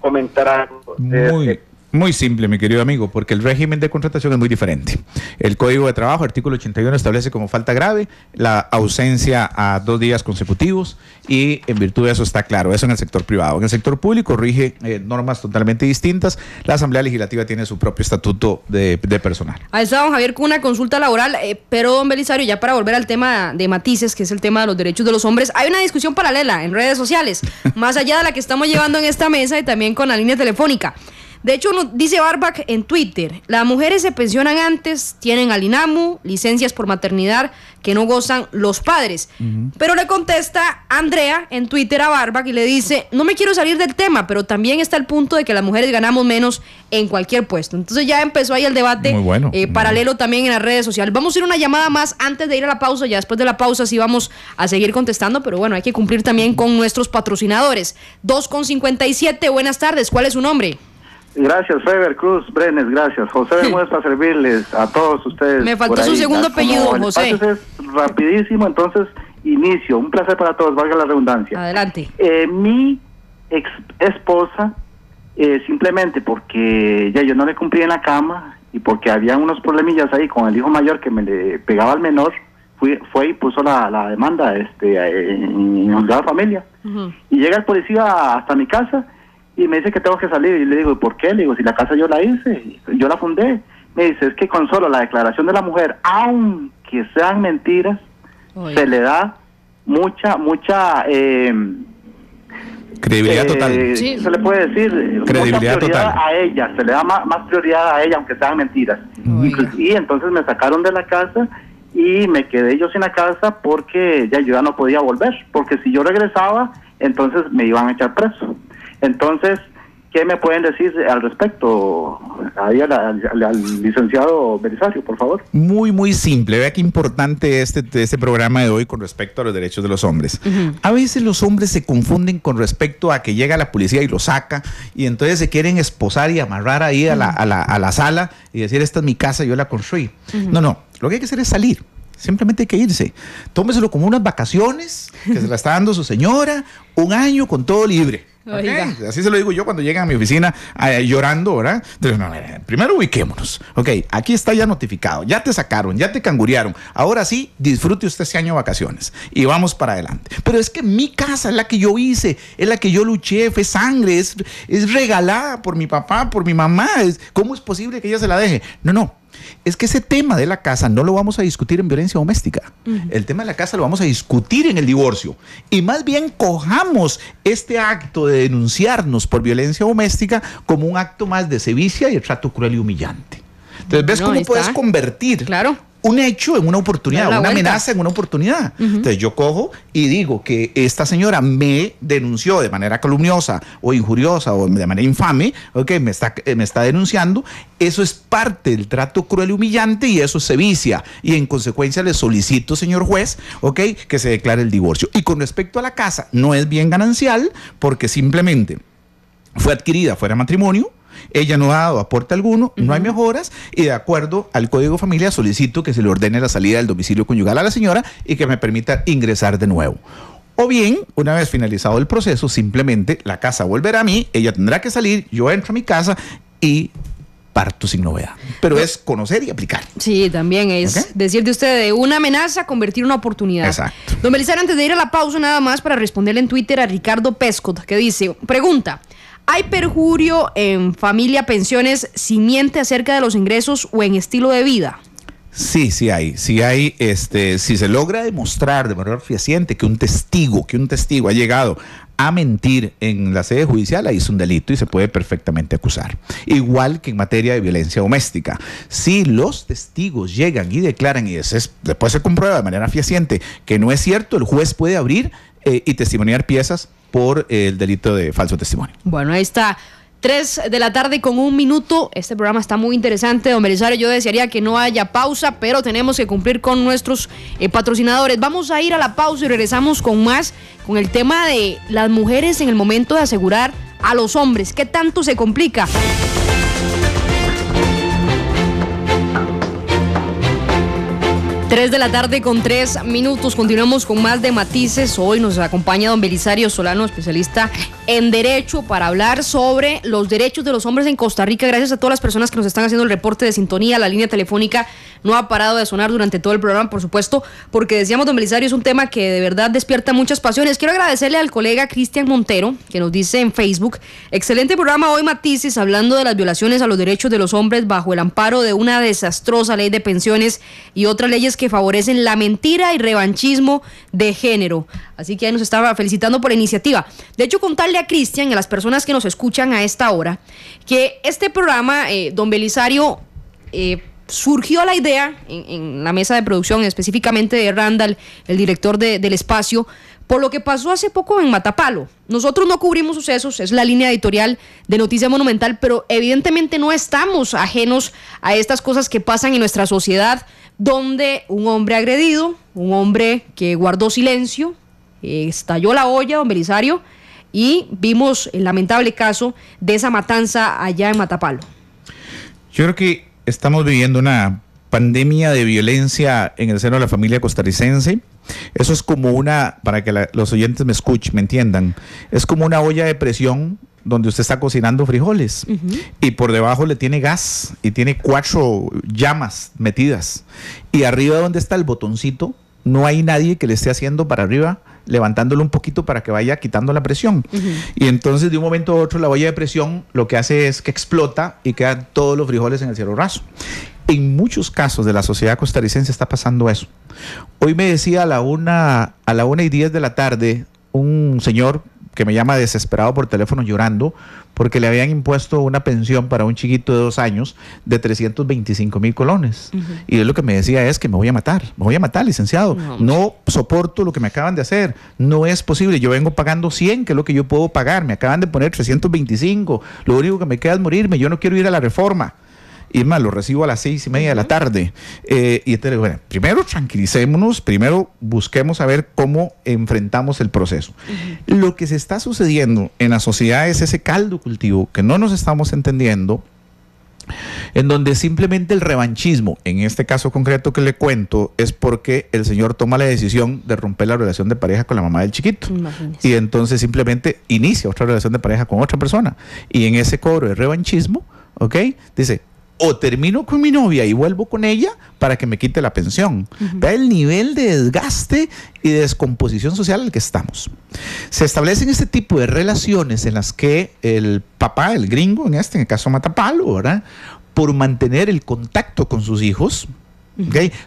comentar algo. Muy, Muy simple, mi querido amigo, porque el régimen de contratación es muy diferente. El Código de Trabajo, artículo 81, establece como falta grave la ausencia a dos días consecutivos y en virtud de eso está claro, eso en el sector privado. En el sector público rige eh, normas totalmente distintas. La Asamblea Legislativa tiene su propio estatuto de, personal. Ahí está, don Javier, con una consulta laboral, eh, pero don Belisario, ya para volver al tema de matices, que es el tema de los derechos de los hombres, hay una discusión paralela en redes sociales, más allá de la que estamos llevando en esta mesa y también con la línea telefónica. De hecho, dice Barback en Twitter, las mujeres se pensionan antes, tienen al INAMU, licencias por maternidad que no gozan los padres. Pero le contesta Andrea en Twitter a Barback y le dice, no me quiero salir del tema, pero también está el punto de que las mujeres ganamos menos en cualquier puesto. Entonces ya empezó ahí el debate eh, paralelo también en las redes sociales. Vamos a ir una llamada más antes de ir a la pausa, ya después de la pausa sí vamos a seguir contestando, pero bueno, hay que cumplir también con nuestros patrocinadores. 2,57, buenas tardes, ¿cuál es su nombre? Gracias, Feber Cruz Brenes, gracias. José sí. para servirles a todos ustedes. Me faltó su segundo apellido, José. Es rapidísimo, entonces inicio. Un placer para todos, valga la redundancia. Adelante. Eh, mi ex esposa, eh, simplemente porque ya yo no le cumplí en la cama y porque había unos problemillas ahí con el hijo mayor que me le pegaba al menor, fui, fue y puso la, la demanda este, en, en la familia. Y llega el policía hasta mi casa y me dice que tengo que salir y le digo, ¿por qué? Le digo, si la casa yo la hice, yo la fundé. Me dice, es que con solo la declaración de la mujer, aunque sean mentiras, se le da mucha, mucha... Eh, credibilidad total. Eh, se le puede decir credibilidad total. a ella, se le da más, prioridad a ella, aunque sean mentiras. Y, entonces me sacaron de la casa y me quedé yo sin la casa porque ya yo ya no podía volver, porque si yo regresaba, entonces me iban a echar preso. Entonces, ¿qué me pueden decir al respecto? Ahí al, licenciado Belisario, por favor. Muy, muy simple. Vea qué importante este, este programa de hoy con respecto a los derechos de los hombres. A veces los hombres se confunden con respecto a que llega la policía y lo saca y entonces se quieren esposar y amarrar ahí a, la, a, la, a la sala y decir, esta es mi casa, yo la construí. No, no. Lo que hay que hacer es salir. Simplemente hay que irse. Tómeselo como unas vacaciones que se la está dando su señora, un año con todo libre. Así se lo digo yo cuando llegan a mi oficina eh, llorando, ¿verdad? Entonces, no, primero ubiquémonos. Ok, aquí está ya notificado, ya te sacaron, ya te cangurearon. Ahora sí, disfrute usted ese año de vacaciones y vamos para adelante. Pero es que mi casa es la que yo hice, es la que yo luché, fue sangre, es, es regalada por mi papá, por mi mamá. ¿Cómo es posible que ella se la deje? No, no, es que ese tema de la casa no lo vamos a discutir en violencia doméstica. El tema de la casa lo vamos a discutir en el divorcio. Y más bien cojamos este acto de denunciarnos por violencia doméstica como un acto más de sevicia y de trato cruel y humillante. Entonces, ¿ves cómo puedes convertir claro un hecho en una oportunidad, una amenaza en una oportunidad. Entonces yo cojo y digo que esta señora me denunció de manera calumniosa o injuriosa o de manera infame, ok, me está, eh, me está denunciando, eso es parte del trato cruel y humillante y eso se vicia. Y en consecuencia le solicito, señor juez, ok, que se declare el divorcio. Y con respecto a la casa, no es bien ganancial porque simplemente fue adquirida fuera matrimonio, ella no ha dado aporte alguno, no hay mejoras y de acuerdo al Código de Familia solicito que se le ordene la salida del domicilio conyugal a la señora y que me permita ingresar de nuevo. O bien, una vez finalizado el proceso, simplemente la casa volverá a mí, ella tendrá que salir, yo entro a mi casa y parto sin novedad. Pero es conocer y aplicar. Sí, también es decir de usted de una amenaza convertir una oportunidad. Exacto. Don Belisario, antes de ir a la pausa, nada más para responderle en Twitter a Ricardo Pescot, que dice, pregunta, ¿Hay perjurio en familia pensiones si miente acerca de los ingresos o en estilo de vida? Sí, sí hay, sí hay, este, si se logra demostrar de manera fehaciente que un testigo, que un testigo ha llegado a mentir en la sede judicial, ahí es un delito y se puede perfectamente acusar. Igual que en materia de violencia doméstica. Si los testigos llegan y declaran y después se comprueba de manera fehaciente que no es cierto, el juez puede abrir eh, y testimoniar piezas por el delito de falso testimonio. Bueno, ahí está. Tres de la tarde con un minuto. Este programa está muy interesante, don Belisario. Yo desearía que no haya pausa, pero tenemos que cumplir con nuestros eh, patrocinadores. Vamos a ir a la pausa y regresamos con más, con el tema de las mujeres en el momento de asegurar a los hombres. ¿Qué tanto se complica? 3 de la tarde con 3 minutos. Continuamos con más de matices. Hoy nos acompaña don Belisario Solano, especialista en Derecho, para hablar sobre los derechos de los hombres en Costa Rica. Gracias a todas las personas que nos están haciendo el reporte de sintonía. La línea telefónica no ha parado de sonar durante todo el programa, por supuesto, porque decíamos, don Belisario, es un tema que de verdad despierta muchas pasiones. Quiero agradecerle al colega Cristian Montero, que nos dice en Facebook, excelente programa hoy, Matices, hablando de las violaciones a los derechos de los hombres bajo el amparo de una desastrosa ley de pensiones y otras leyes que favorecen la mentira y revanchismo de género. Así que ahí nos estaba felicitando por la iniciativa. De hecho, contarle a Cristian y a las personas que nos escuchan a esta hora que este programa, eh, don Belisario, eh, surgió la idea en, la mesa de producción, específicamente de Randall, el director del espacio, por lo que pasó hace poco en Matapalo. Nosotros no cubrimos sucesos, es la línea editorial de Noticia Monumental, pero evidentemente no estamos ajenos a estas cosas que pasan en nuestra sociedad, donde un hombre agredido, un hombre que guardó silencio, estalló la olla, don Belisario, y vimos el lamentable caso de esa matanza allá en Matapalo. Yo creo que estamos viviendo una pandemia de violencia en el seno de la familia costarricense. Eso es como una, para que los oyentes me escuchen, me entiendan, es como una olla de presión donde usted está cocinando frijoles y por debajo le tiene gas y tiene cuatro llamas metidas y arriba donde está el botoncito no hay nadie que le esté haciendo para arriba levantándolo un poquito para que vaya quitando la presión. Y entonces de un momento a otro la olla de presión lo que hace es que explota y quedan todos los frijoles en el cielo raso. En muchos casos de la sociedad costarricense está pasando eso. Hoy me decía a la una, a la una y diez de la tarde un señor que me llama desesperado por teléfono llorando porque le habían impuesto una pensión para un chiquito de dos años de 325 mil colones. Y él lo que me decía es que me voy a matar, me voy a matar, licenciado. No. soporto lo que me acaban de hacer. No es posible. Yo vengo pagando 100, que es lo que yo puedo pagar. Me acaban de poner 325. Lo único que me queda es morirme. Yo no quiero ir a la reforma. Y más, lo recibo a las seis y media de la tarde. Eh, y entonces, bueno, primero tranquilicémonos, primero busquemos a ver cómo enfrentamos el proceso. Lo que se está sucediendo en la sociedad es ese caldo cultivo que no nos estamos entendiendo, en donde simplemente el revanchismo, en este caso concreto que le cuento, es porque el señor toma la decisión de romper la relación de pareja con la mamá del chiquito. Y entonces simplemente inicia otra relación de pareja con otra persona. Y en ese cobro de revanchismo, ¿ok? Dice, o termino con mi novia y vuelvo con ella para que me quite la pensión. Vea el nivel de desgaste y de descomposición social al que estamos. Se establecen este tipo de relaciones en las que el papá, el gringo, en este, en el caso Matapalo, ¿verdad? Por mantener el contacto con sus hijos,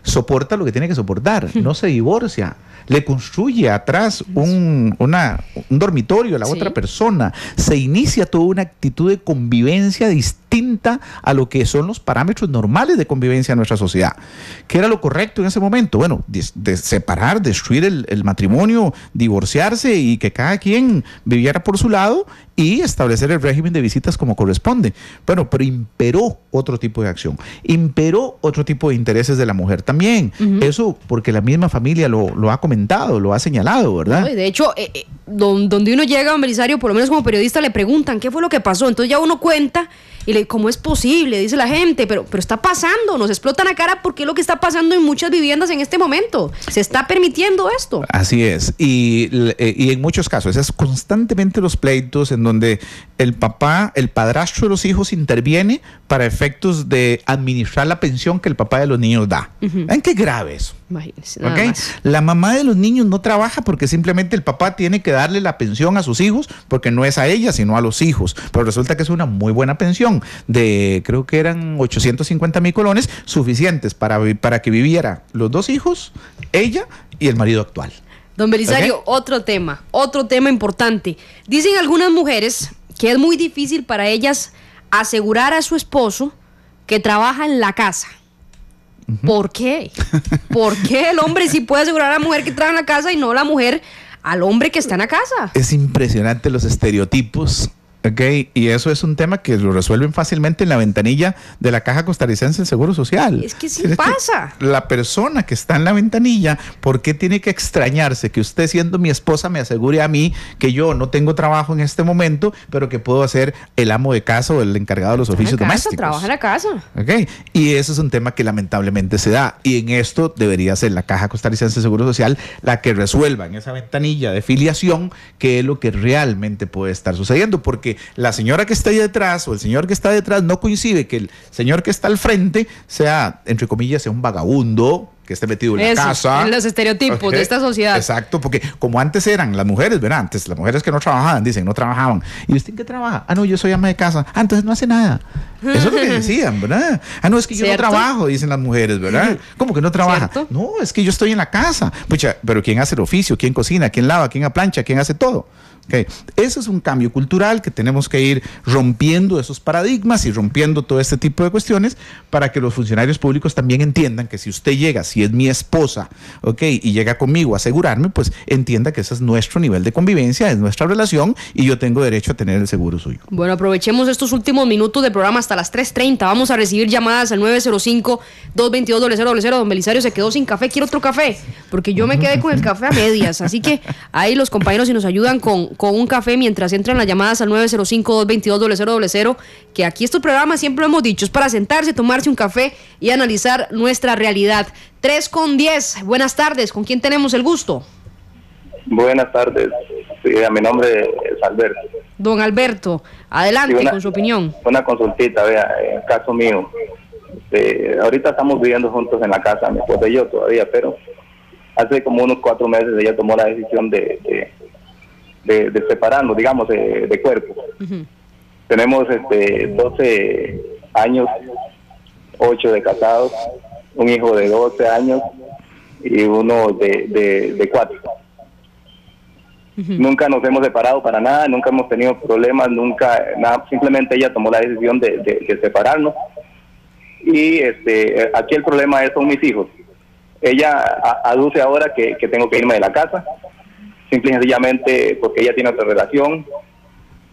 soporta lo que tiene que soportar, no se divorcia le construye atrás un, una, un dormitorio a la otra persona, se inicia toda una actitud de convivencia distinta a lo que son los parámetros normales de convivencia en nuestra sociedad. ¿Qué era lo correcto en ese momento? Bueno, de, separar, destruir el, el, matrimonio, divorciarse y que cada quien viviera por su lado y establecer el régimen de visitas como corresponde. Bueno, pero imperó otro tipo de acción, imperó otro tipo de intereses de la mujer también. Eso porque la misma familia lo, lo ha comentado lo ha señalado, ¿verdad? de hecho, eh, eh, donde uno llega a un Belisario, por lo menos como periodista, le preguntan qué fue lo que pasó. Entonces ya uno cuenta y le, ¿cómo es posible? Dice la gente, pero, pero está pasando, nos explotan la cara porque es lo que está pasando en muchas viviendas en este momento. Se está permitiendo esto. Así es. Y, eh, y en muchos casos, es constantemente los pleitos en donde el papá, el padrastro de los hijos interviene para efectos de administrar la pensión que el papá de los niños da. ¿En qué grave eso? Imagínense. La mamá de los niños no trabaja porque simplemente el papá tiene que darle la pensión a sus hijos porque no es a ella, sino a los hijos. Pero resulta que es una muy buena pensión de, creo que eran 850 mil colones, suficientes para, para que viviera los dos hijos, ella y el marido actual. Don Belisario, otro tema, otro tema importante. Dicen algunas mujeres que es muy difícil para ellas asegurar a su esposo que trabaja en la casa. ¿Por qué? ¿Por qué el hombre sí puede asegurar a la mujer que trabaja en la casa y no la mujer al hombre que está en la casa? Es impresionante los estereotipos Ok, y eso es un tema que lo resuelven fácilmente en la ventanilla de la Caja Costarricense del Seguro Social. Es que sí pasa. la persona que está en la ventanilla, ¿por qué tiene que extrañarse que usted siendo mi esposa me asegure a mí que yo no tengo trabajo en este momento, pero que puedo hacer el amo de casa o el encargado de los oficios domésticos? Trabaja en la casa. Ok, y eso es un tema que lamentablemente se da. Y en esto debería ser la Caja Costarricense de Seguro Social la que resuelva en esa ventanilla de filiación qué es lo que realmente puede estar sucediendo, porque la señora que está ahí detrás o el señor que está detrás no coincide que el señor que está al frente sea, entre comillas, sea un vagabundo, que esté metido en la casa. En los estereotipos de esta sociedad. Exacto, porque como antes eran las mujeres, ¿verdad? Antes las mujeres que no trabajaban, dicen, no trabajaban. ¿Y usted en qué trabaja? Ah, no, yo soy ama de casa. Ah, entonces no hace nada. Eso es lo que decían, ¿verdad? Ah, no, es que yo no trabajo, dicen las mujeres, ¿verdad? ¿Cómo que no trabaja? No, es que yo estoy en la casa. Pucha, pero ¿quién hace el oficio? ¿Quién cocina? ¿Quién lava? ¿Quién aplancha? ¿Quién hace todo? Okay. Ese es un cambio cultural que tenemos que ir rompiendo esos paradigmas y rompiendo todo este tipo de cuestiones para que los funcionarios públicos también entiendan que si usted llega, si es mi esposa, ok, y llega conmigo a asegurarme, pues entienda que ese es nuestro nivel de convivencia, es nuestra relación y yo tengo derecho a tener el seguro suyo. Bueno, aprovechemos estos últimos minutos del programa hasta las 3.30. Vamos a recibir llamadas al 905-222-0000. Don Belisario se quedó sin café, quiero otro café, porque yo me quedé con el café a medias. Así que ahí los compañeros si nos ayudan con con un café mientras entran las llamadas al 905-222-0000, que aquí estos programas siempre lo hemos dicho, es para sentarse, tomarse un café y analizar nuestra realidad. 3 con 10, buenas tardes, ¿con quién tenemos el gusto? Buenas tardes, mi nombre es Alberto. Don Alberto, adelante con su opinión. Una consultita, vea, en caso mío, este, ahorita estamos viviendo juntos en la casa, mi esposa y yo todavía, pero hace como unos cuatro meses ella tomó la decisión de de, separarnos, digamos, de, cuerpo. Tenemos este 12 años, 8 de casados, un hijo de 12 años y uno de, de, 4. Nunca nos hemos separado para nada, nunca hemos tenido problemas, nunca, nada, simplemente ella tomó la decisión de, separarnos. Y este, aquí el problema es son mis hijos. Ella aduce ahora que, que tengo que irme de la casa, simple y sencillamente porque ella tiene otra relación.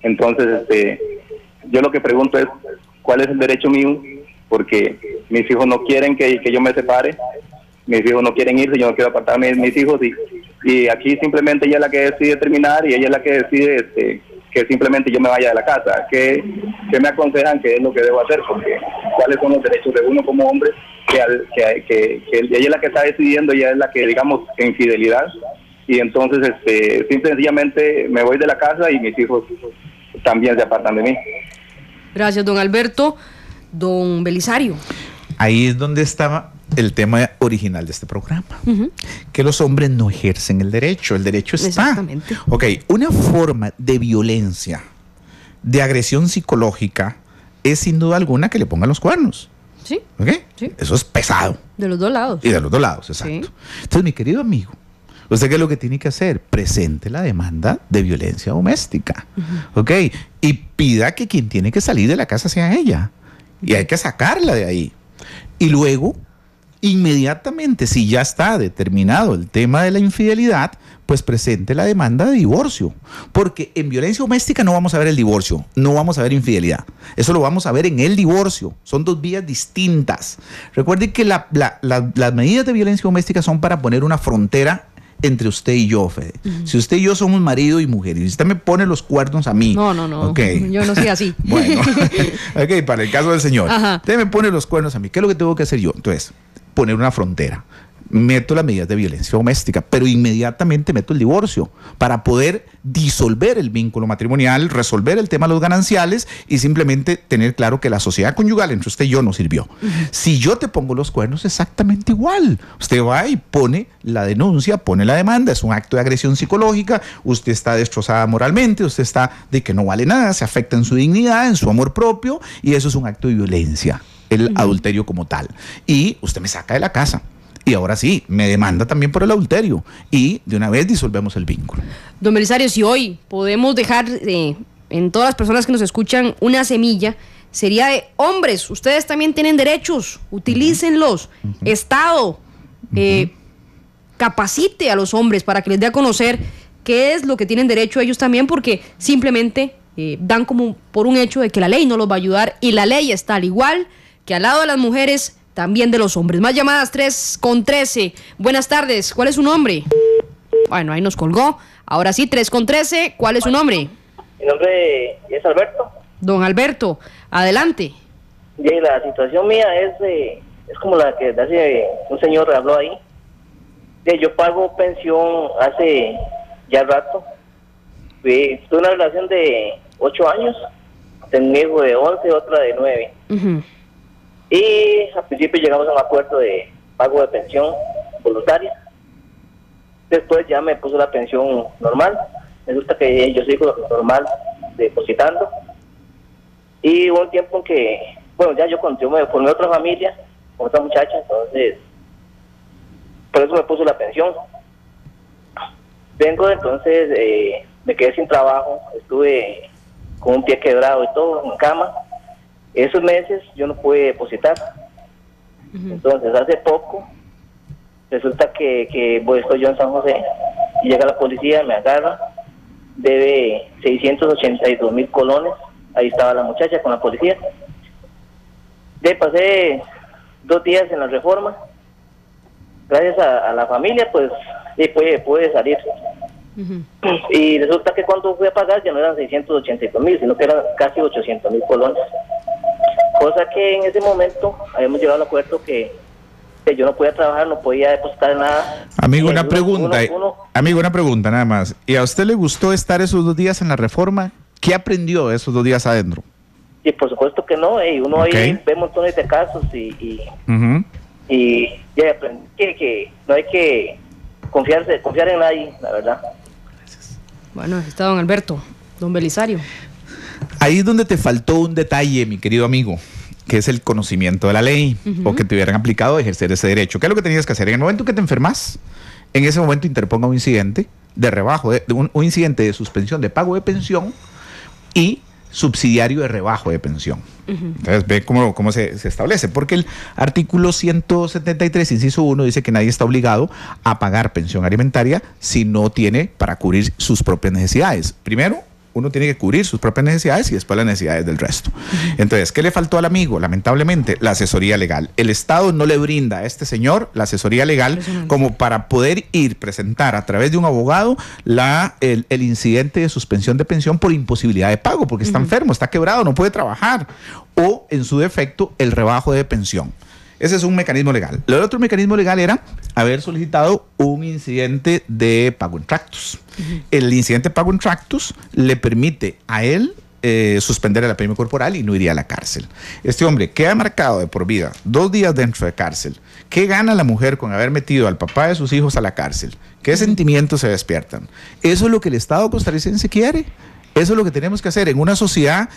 Entonces, este, yo lo que pregunto es, ¿cuál es el derecho mío? Porque mis hijos no quieren que, yo me separe, mis hijos no quieren irse, yo no quiero apartarme de mis hijos y, y aquí simplemente ella es la que decide terminar y ella es la que decide este, que simplemente yo me vaya de la casa. ¿Qué, me aconsejan que es lo que debo hacer? Porque cuáles son los derechos de uno como hombre, que, que, que, que ella es la que está decidiendo, ella es la que, digamos, en fidelidad y entonces este simple sencillamente me voy de la casa y mis hijos también se apartan de mí. Gracias, don Alberto. Don Belisario. Ahí es donde estaba el tema original de este programa, que los hombres no ejercen el derecho, el derecho está. Exactamente. Ok, una forma de violencia, de agresión psicológica, es sin duda alguna que le pongan los cuernos. Sí. ¿Ok? Sí. Eso es pesado. De los dos lados. Y de los dos lados, exacto. Entonces, mi querido amigo, ¿Usted qué es lo que tiene que hacer? Presente la demanda de violencia doméstica. ¿Ok? Y pida que quien tiene que salir de la casa sea ella. Y hay que sacarla de ahí. Y luego, inmediatamente, si ya está determinado el tema de la infidelidad, pues presente la demanda de divorcio. Porque en violencia doméstica no vamos a ver el divorcio, no vamos a ver infidelidad. Eso lo vamos a ver en el divorcio. Son dos vías distintas. Recuerden que las medidas de violencia doméstica son para poner una frontera entre usted y yo, Fede. Si usted y yo somos marido y mujer, y usted me pone los cuernos a mí. No, no, no. Yo no soy así. bueno, ok, para el caso del señor. Usted me pone los cuernos a mí. ¿Qué es lo que tengo que hacer yo? Entonces, poner una frontera meto las medidas de violencia doméstica, pero inmediatamente meto el divorcio para poder disolver el vínculo matrimonial, resolver el tema de los gananciales y simplemente tener claro que la sociedad conyugal entre usted y yo no sirvió. Si yo te pongo los cuernos, exactamente igual. Usted va y pone la denuncia, pone la demanda, es un acto de agresión psicológica, usted está destrozada moralmente, usted está de que no vale nada, se afecta en su dignidad, en su amor propio y eso es un acto de violencia el adulterio como tal. Y usted me saca de la casa. Y ahora sí, me demanda también por el adulterio. Y de una vez disolvemos el vínculo. Don Belisario, si hoy podemos dejar eh, en todas las personas que nos escuchan una semilla, sería de hombres, ustedes también tienen derechos, utilícenlos. Estado, eh, capacite a los hombres para que les dé a conocer qué es lo que tienen derecho ellos también, porque simplemente eh, dan como por un hecho de que la ley no los va a ayudar y la ley está al igual que al lado de las mujeres, también de los hombres. Más llamadas 3 con 13. Buenas tardes, ¿cuál es su nombre? Bueno, ahí nos colgó. Ahora sí, 3 con 13, ¿cuál es su nombre? Mi nombre es Alberto. Don Alberto, adelante. Y la situación mía es, es como la que hace un señor habló ahí. yo pago pensión hace ya rato. Tuve una relación de 8 años. Tengo un hijo de 11, otra de 9. Y al principio llegamos a un acuerdo de pago de pensión voluntaria. Después ya me puso la pensión normal. Me gusta que yo sigo normal depositando. Y hubo un tiempo en que, bueno, ya yo cuando me formé otra familia, con otra muchacha, entonces, por eso me puso la pensión. Vengo entonces, eh, me quedé sin trabajo, estuve con un pie quebrado y todo, en cama. Esos meses yo no pude depositar. Entonces, hace poco, resulta que, que voy, estoy yo en San José, y llega la policía, me agarra, debe 682 mil colones, ahí estaba la muchacha con la policía. De pasé dos días en la reforma, gracias a, la familia, pues, y puede, puede salir. Y resulta que cuando fui a pagar ya no eran 682 mil, sino que eran casi 800 mil colones. Cosa que en ese momento habíamos llegado al acuerdo que, yo no podía trabajar, no podía depositar nada. Amigo, una pregunta. amigo, una pregunta nada más. ¿Y a usted le gustó estar esos dos días en la reforma? ¿Qué aprendió esos dos días adentro? Y por supuesto que no, y uno ahí ve montones de casos y, y, y ya aprendí que, que no hay que confiarse, confiar en nadie, la verdad. Bueno, está don Alberto, don Belisario. Ahí es donde te faltó un detalle, mi querido amigo, que es el conocimiento de la ley o que te hubieran aplicado a ejercer ese derecho. ¿Qué es lo que tenías que hacer? En el momento que te enfermas, en ese momento interponga un incidente de rebajo, de, un, incidente de suspensión de pago de pensión y subsidiario de rebajo de pensión. Entonces ve cómo, cómo se, se, establece, porque el artículo 173, inciso 1, dice que nadie está obligado a pagar pensión alimentaria si no tiene para cubrir sus propias necesidades. Primero, uno tiene que cubrir sus propias necesidades y después las necesidades del resto. Entonces, ¿qué le faltó al amigo? Lamentablemente, la asesoría legal. El Estado no le brinda a este señor la asesoría legal como para poder ir presentar a través de un abogado la, el, incidente de suspensión de pensión por imposibilidad de pago, porque está enfermo, está quebrado, no puede trabajar, o en su defecto, el rebajo de pensión. Ese es un mecanismo legal. El otro mecanismo legal era haber solicitado un incidente de pago en tractos. El incidente de pago en tractos le permite a él eh, suspender el apremio corporal y no iría a la cárcel. Este hombre queda marcado de por vida, dos días dentro de cárcel. ¿Qué gana la mujer con haber metido al papá de sus hijos a la cárcel? ¿Qué sentimientos se despiertan? Eso es lo que el Estado costarricense quiere. Eso es lo que tenemos que hacer en una sociedad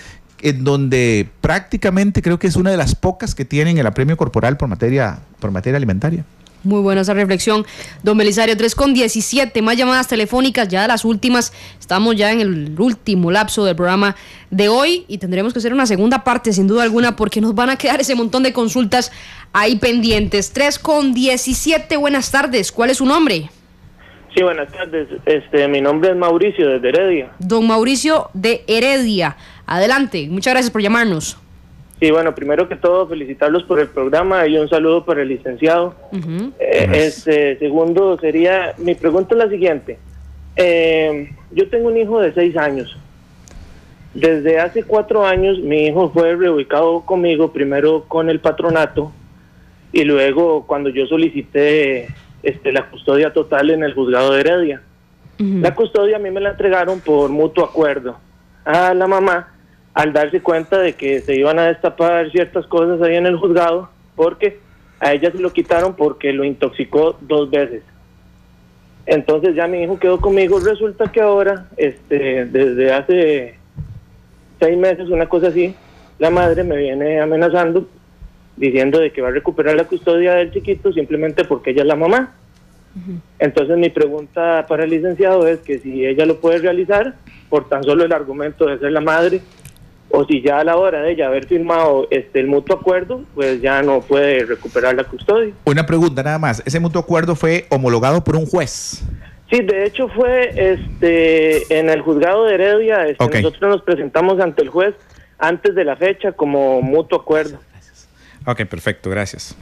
en donde prácticamente creo que es una de las pocas que tienen el apremio corporal por materia, por materia alimentaria. Muy buena esa reflexión. Don Belisario, 3 con 17, más llamadas telefónicas, ya las últimas. Estamos ya en el último lapso del programa de hoy y tendremos que hacer una segunda parte, sin duda alguna, porque nos van a quedar ese montón de consultas ahí pendientes. 3 con 17, buenas tardes. ¿Cuál es su nombre? Sí, buenas tardes. Este, mi nombre es Mauricio, de Heredia. Don Mauricio de Heredia. Adelante, muchas gracias por llamarnos. Sí, bueno, primero que todo, felicitarlos por el programa y un saludo para el licenciado. Eh, este, segundo, sería, mi pregunta es la siguiente. Eh, yo tengo un hijo de seis años. Desde hace cuatro años mi hijo fue reubicado conmigo, primero con el patronato y luego cuando yo solicité este, la custodia total en el juzgado de Heredia. La custodia a mí me la entregaron por mutuo acuerdo a la mamá al darse cuenta de que se iban a destapar ciertas cosas ahí en el juzgado, porque a ella se lo quitaron porque lo intoxicó dos veces. Entonces ya mi hijo quedó conmigo. Resulta que ahora, este, desde hace seis meses, una cosa así, la madre me viene amenazando diciendo de que va a recuperar la custodia del chiquito simplemente porque ella es la mamá. Entonces mi pregunta para el licenciado es que si ella lo puede realizar por tan solo el argumento de ser la madre, o si ya a la hora de ella haber firmado este el mutuo acuerdo, pues ya no puede recuperar la custodia. Una pregunta nada más, ¿ese mutuo acuerdo fue homologado por un juez? Sí, de hecho fue este en el juzgado de Heredia. Este, Nosotros nos presentamos ante el juez antes de la fecha como mutuo acuerdo. Ok, perfecto, gracias.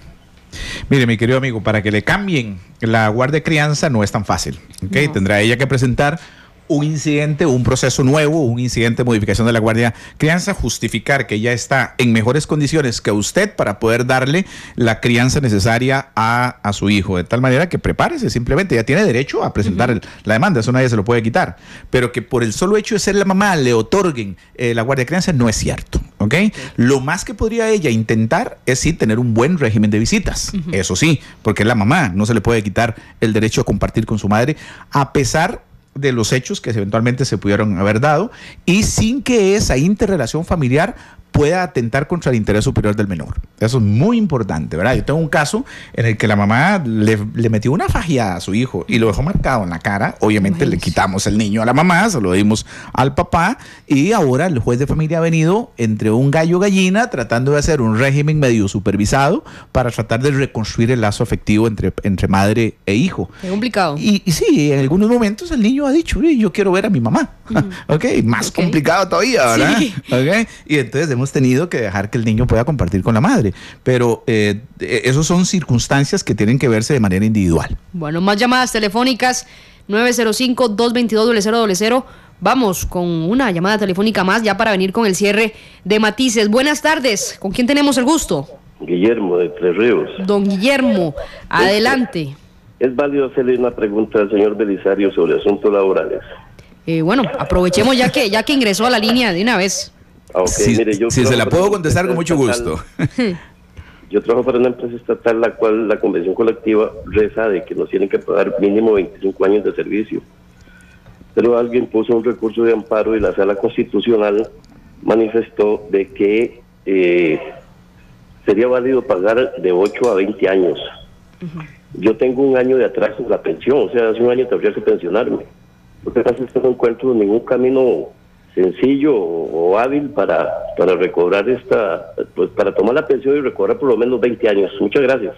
Mire, mi querido amigo, para que le cambien la guardia de crianza no es tan fácil. ¿okay? Tendrá ella que presentar un incidente, un proceso nuevo, un incidente de modificación de la guardia crianza, justificar que ya está en mejores condiciones que usted para poder darle la crianza necesaria a, su hijo. De tal manera que prepárese simplemente, ya tiene derecho a presentar la demanda, eso nadie se lo puede quitar. Pero que por el solo hecho de ser la mamá le otorguen eh, la guardia crianza no es cierto. ¿ok? Lo más que podría ella intentar es sí tener un buen régimen de visitas. Eso sí, porque es la mamá, no se le puede quitar el derecho a compartir con su madre, a pesar de los hechos que eventualmente se pudieron haber dado y sin que esa interrelación familiar pueda atentar contra el interés superior del menor. Eso es muy importante, ¿verdad? Yo tengo un caso en el que la mamá le, metió una fagia a su hijo y lo dejó marcado en la cara. Obviamente le quitamos el niño a la mamá, se lo dimos al papá y ahora el juez de familia ha venido entre un gallo gallina tratando de hacer un régimen medio supervisado para tratar de reconstruir el lazo afectivo entre, entre madre e hijo. Es complicado. Y, sí, en algunos momentos el niño ha dicho, yo quiero ver a mi mamá. ok, más complicado todavía, ¿verdad? Okay. Y entonces hemos tenido que dejar que el niño pueda compartir con la madre. Pero eh, esas son circunstancias que tienen que verse de manera individual. Bueno, más llamadas telefónicas 905-222-0000. Vamos con una llamada telefónica más ya para venir con el cierre de matices. Buenas tardes, ¿con quién tenemos el gusto? Guillermo de Tres Ríos. Don Guillermo, adelante. ¿Es válido hacerle una pregunta al señor Belisario sobre asuntos laborales? Eh, bueno, aprovechemos ya que, ya que ingresó a la línea de una vez. Si, se la puedo contestar con mucho gusto. Yo trabajo para una empresa estatal la cual la convención colectiva reza de que nos tienen que pagar mínimo 25 años de servicio. Pero alguien puso un recurso de amparo y la sala constitucional manifestó de que eh, sería válido pagar de 8 a 20 años. Yo tengo un año de atraso en la pensión, o sea, hace un año tendría que pensionarme. Lo no encuentro ningún camino sencillo o, hábil para, para recobrar esta, pues para tomar la pensión y recobrar por lo menos 20 años. Muchas gracias.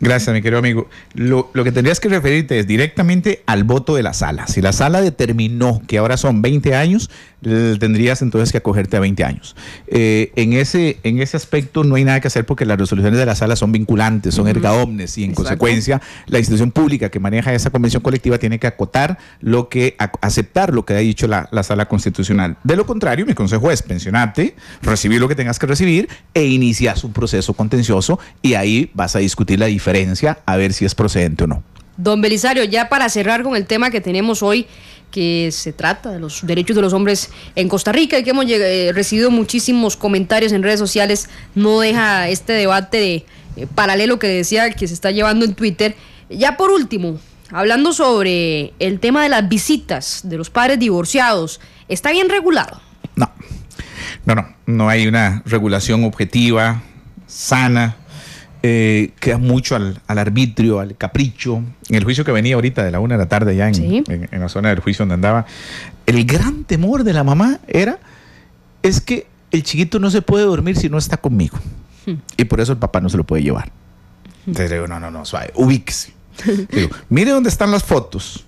Gracias, mi querido amigo. Lo, lo, que tendrías que referirte es directamente al voto de la sala. Si la sala determinó que ahora son 20 años, tendrías entonces que acogerte a 20 años. Eh, en, ese, en ese aspecto no hay nada que hacer porque las resoluciones de la sala son vinculantes, son erga omnes y en consecuencia la institución pública que maneja esa convención colectiva tiene que acotar lo que, aceptar lo que ha dicho la, la sala constitucional. De lo contrario, mi consejo es pensionarte, recibir lo que tengas que recibir e iniciar un proceso contencioso y ahí vas a discutir la diferencia a ver si es procedente o no. Don Belisario, ya para cerrar con el tema que tenemos hoy, que se trata de los derechos de los hombres en Costa Rica y que hemos eh, recibido muchísimos comentarios en redes sociales, no deja este debate de, eh, paralelo que decía que se está llevando en Twitter. Ya por último, hablando sobre el tema de las visitas de los padres divorciados, ¿está bien regulado? No, no, no, no hay una regulación objetiva, sana eh, queda mucho al, arbitrio, al capricho. En el juicio que venía ahorita de la una de la tarde, ya en, la zona del juicio donde andaba, el gran temor de la mamá era, es que el chiquito no se puede dormir si no está conmigo. Hmm. Y por eso el papá no se lo puede llevar. Entonces digo, no, no, no, suave, ubíquese. mire dónde están las fotos.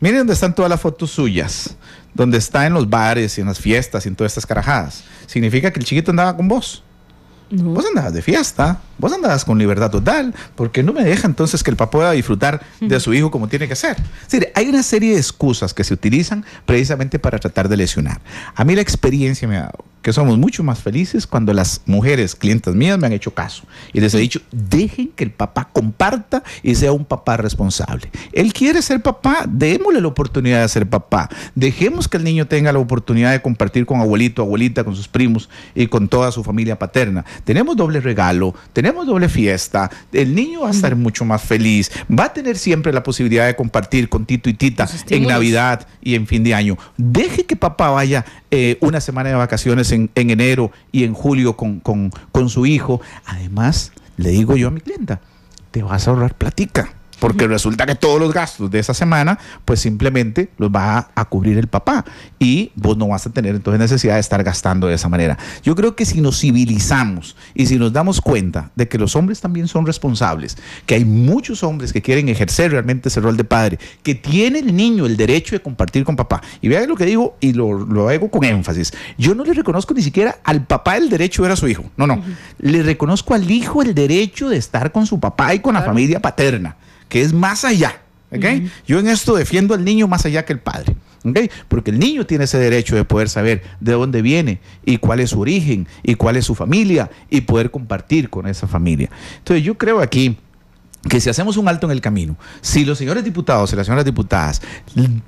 Mire dónde están todas las fotos suyas. Donde está en los bares y en las fiestas y en todas estas carajadas. Significa que el chiquito andaba con vos. Vos andabas de fiesta, vos andabas con libertad total, porque no me deja entonces que el papá pueda disfrutar de su hijo como tiene que ser. Es hay una serie de excusas que se utilizan precisamente para tratar de lesionar. A mí la experiencia me ha dado que somos mucho más felices cuando las mujeres, clientes mías, me han hecho caso y les he dicho, dejen que el papá comparta y sea un papá responsable. Él quiere ser papá, démosle la oportunidad de ser papá. Dejemos que el niño tenga la oportunidad de compartir con abuelito, abuelita, con sus primos y con toda su familia paterna. Tenemos doble regalo, tenemos doble fiesta, el niño va a estar mucho más feliz, va a tener siempre la posibilidad de compartir con Tito y Tita en Navidad y en fin de año. Deje que papá vaya eh, una semana de vacaciones en, enero y en julio con, con, su hijo. Además, le digo yo a mi clienta, te vas a ahorrar platica. Porque resulta que todos los gastos de esa semana, pues simplemente los va a, cubrir el papá y vos no vas a tener entonces necesidad de estar gastando de esa manera. Yo creo que si nos civilizamos y si nos damos cuenta de que los hombres también son responsables, que hay muchos hombres que quieren ejercer realmente ese rol de padre, que tiene el niño el derecho de compartir con papá. Y vean lo que digo y lo, lo hago con énfasis. Yo no le reconozco ni siquiera al papá el derecho de ver a su hijo. No, no. Le reconozco al hijo el derecho de estar con su papá y con la familia paterna que es más allá. ¿okay? Yo en esto defiendo al niño más allá que el padre. ¿okay? Porque el niño tiene ese derecho de poder saber de dónde viene y cuál es su origen y cuál es su familia y poder compartir con esa familia. Entonces yo creo aquí que si hacemos un alto en el camino, si los señores diputados y las señoras diputadas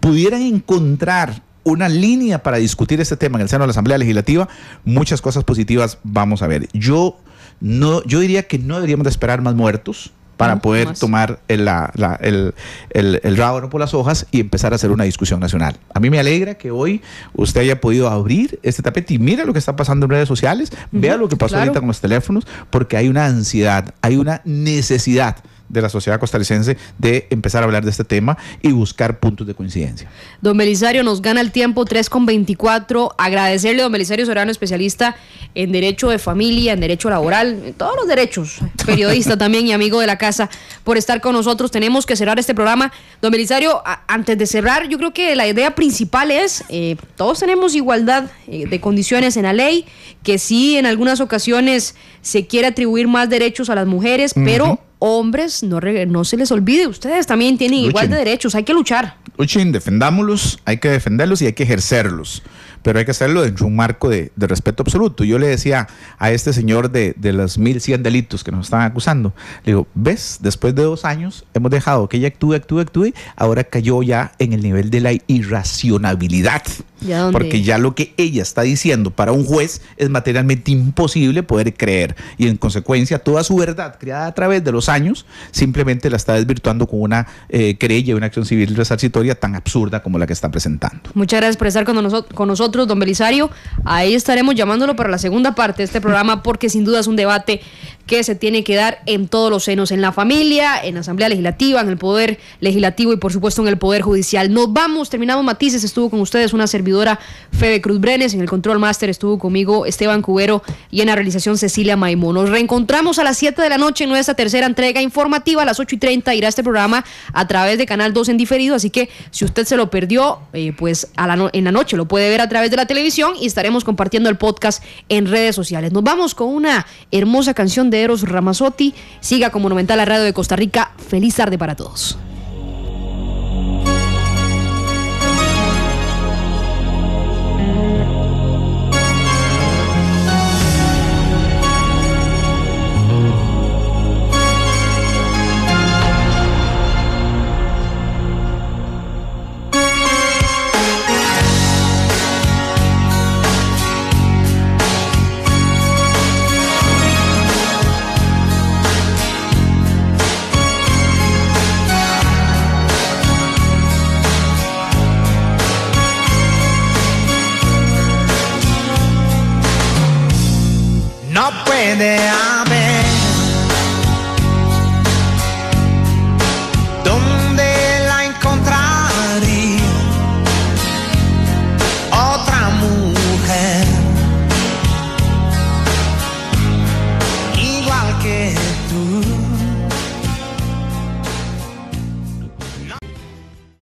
pudieran encontrar una línea para discutir este tema en el seno de la Asamblea Legislativa, muchas cosas positivas vamos a ver. Yo no, yo diría que no deberíamos de esperar más muertos para poder tomar el, el, el, rábano por las hojas y empezar a hacer una discusión nacional. A mí me alegra que hoy usted haya podido abrir este tapete y mira lo que está pasando en redes sociales, vea lo que pasó ahorita con los teléfonos, porque hay una ansiedad, hay una necesidad de la sociedad costarricense de empezar a hablar de este tema y buscar puntos de coincidencia. Don Belisario, nos gana el tiempo 3 con 24. Agradecerle a don Belisario Sorano, especialista en derecho de familia, en derecho laboral, en todos los derechos, periodista también y amigo de la casa, por estar con nosotros. Tenemos que cerrar este programa. Don Belisario, antes de cerrar, yo creo que la idea principal es, eh, todos tenemos igualdad eh, de condiciones en la ley, que sí en algunas ocasiones se quiere atribuir más derechos a las mujeres, pero hombres, no, no se les olvide, ustedes también tienen igual de derechos, hay que luchar. Luchen, defendámoslos, hay que defenderlos y hay que ejercerlos pero hay que hacerlo dentro de un marco de, respeto absoluto. Yo le decía a este señor de, de los 1100 delitos que nos estaban acusando, le digo, ves, después de dos años hemos dejado que ella actúe, actúe, actúe, ahora cayó ya en el nivel de la irracionalidad. Porque ya lo que ella está diciendo para un juez es materialmente imposible poder creer. Y en consecuencia, toda su verdad creada a través de los años simplemente la está desvirtuando con una eh, querella y una acción civil resarcitoria tan absurda como la que está presentando. Muchas gracias por estar con, nosotros, con nosotros don Belisario. Ahí estaremos llamándolo para la segunda parte de este programa porque sin duda es un debate que se tiene que dar en todos los senos, en la familia, en la Asamblea Legislativa, en el Poder Legislativo y por supuesto en el Poder Judicial. Nos vamos, terminamos matices, estuvo con ustedes una servidora Febe Cruz Brenes, en el Control Master estuvo conmigo Esteban Cubero y en la realización Cecilia Maimón. Nos reencontramos a las 7 de la noche en nuestra tercera entrega informativa, a las 8 y 30 irá este programa a través de Canal 2 en diferido, así que si usted se lo perdió, eh, pues en la noche lo puede ver a través de la televisión y estaremos compartiendo el podcast en redes sociales. Nos vamos con una hermosa canción de Eros Ramazzotti. Siga como Monumental la Radio de Costa Rica. Feliz tarde para todos. Puede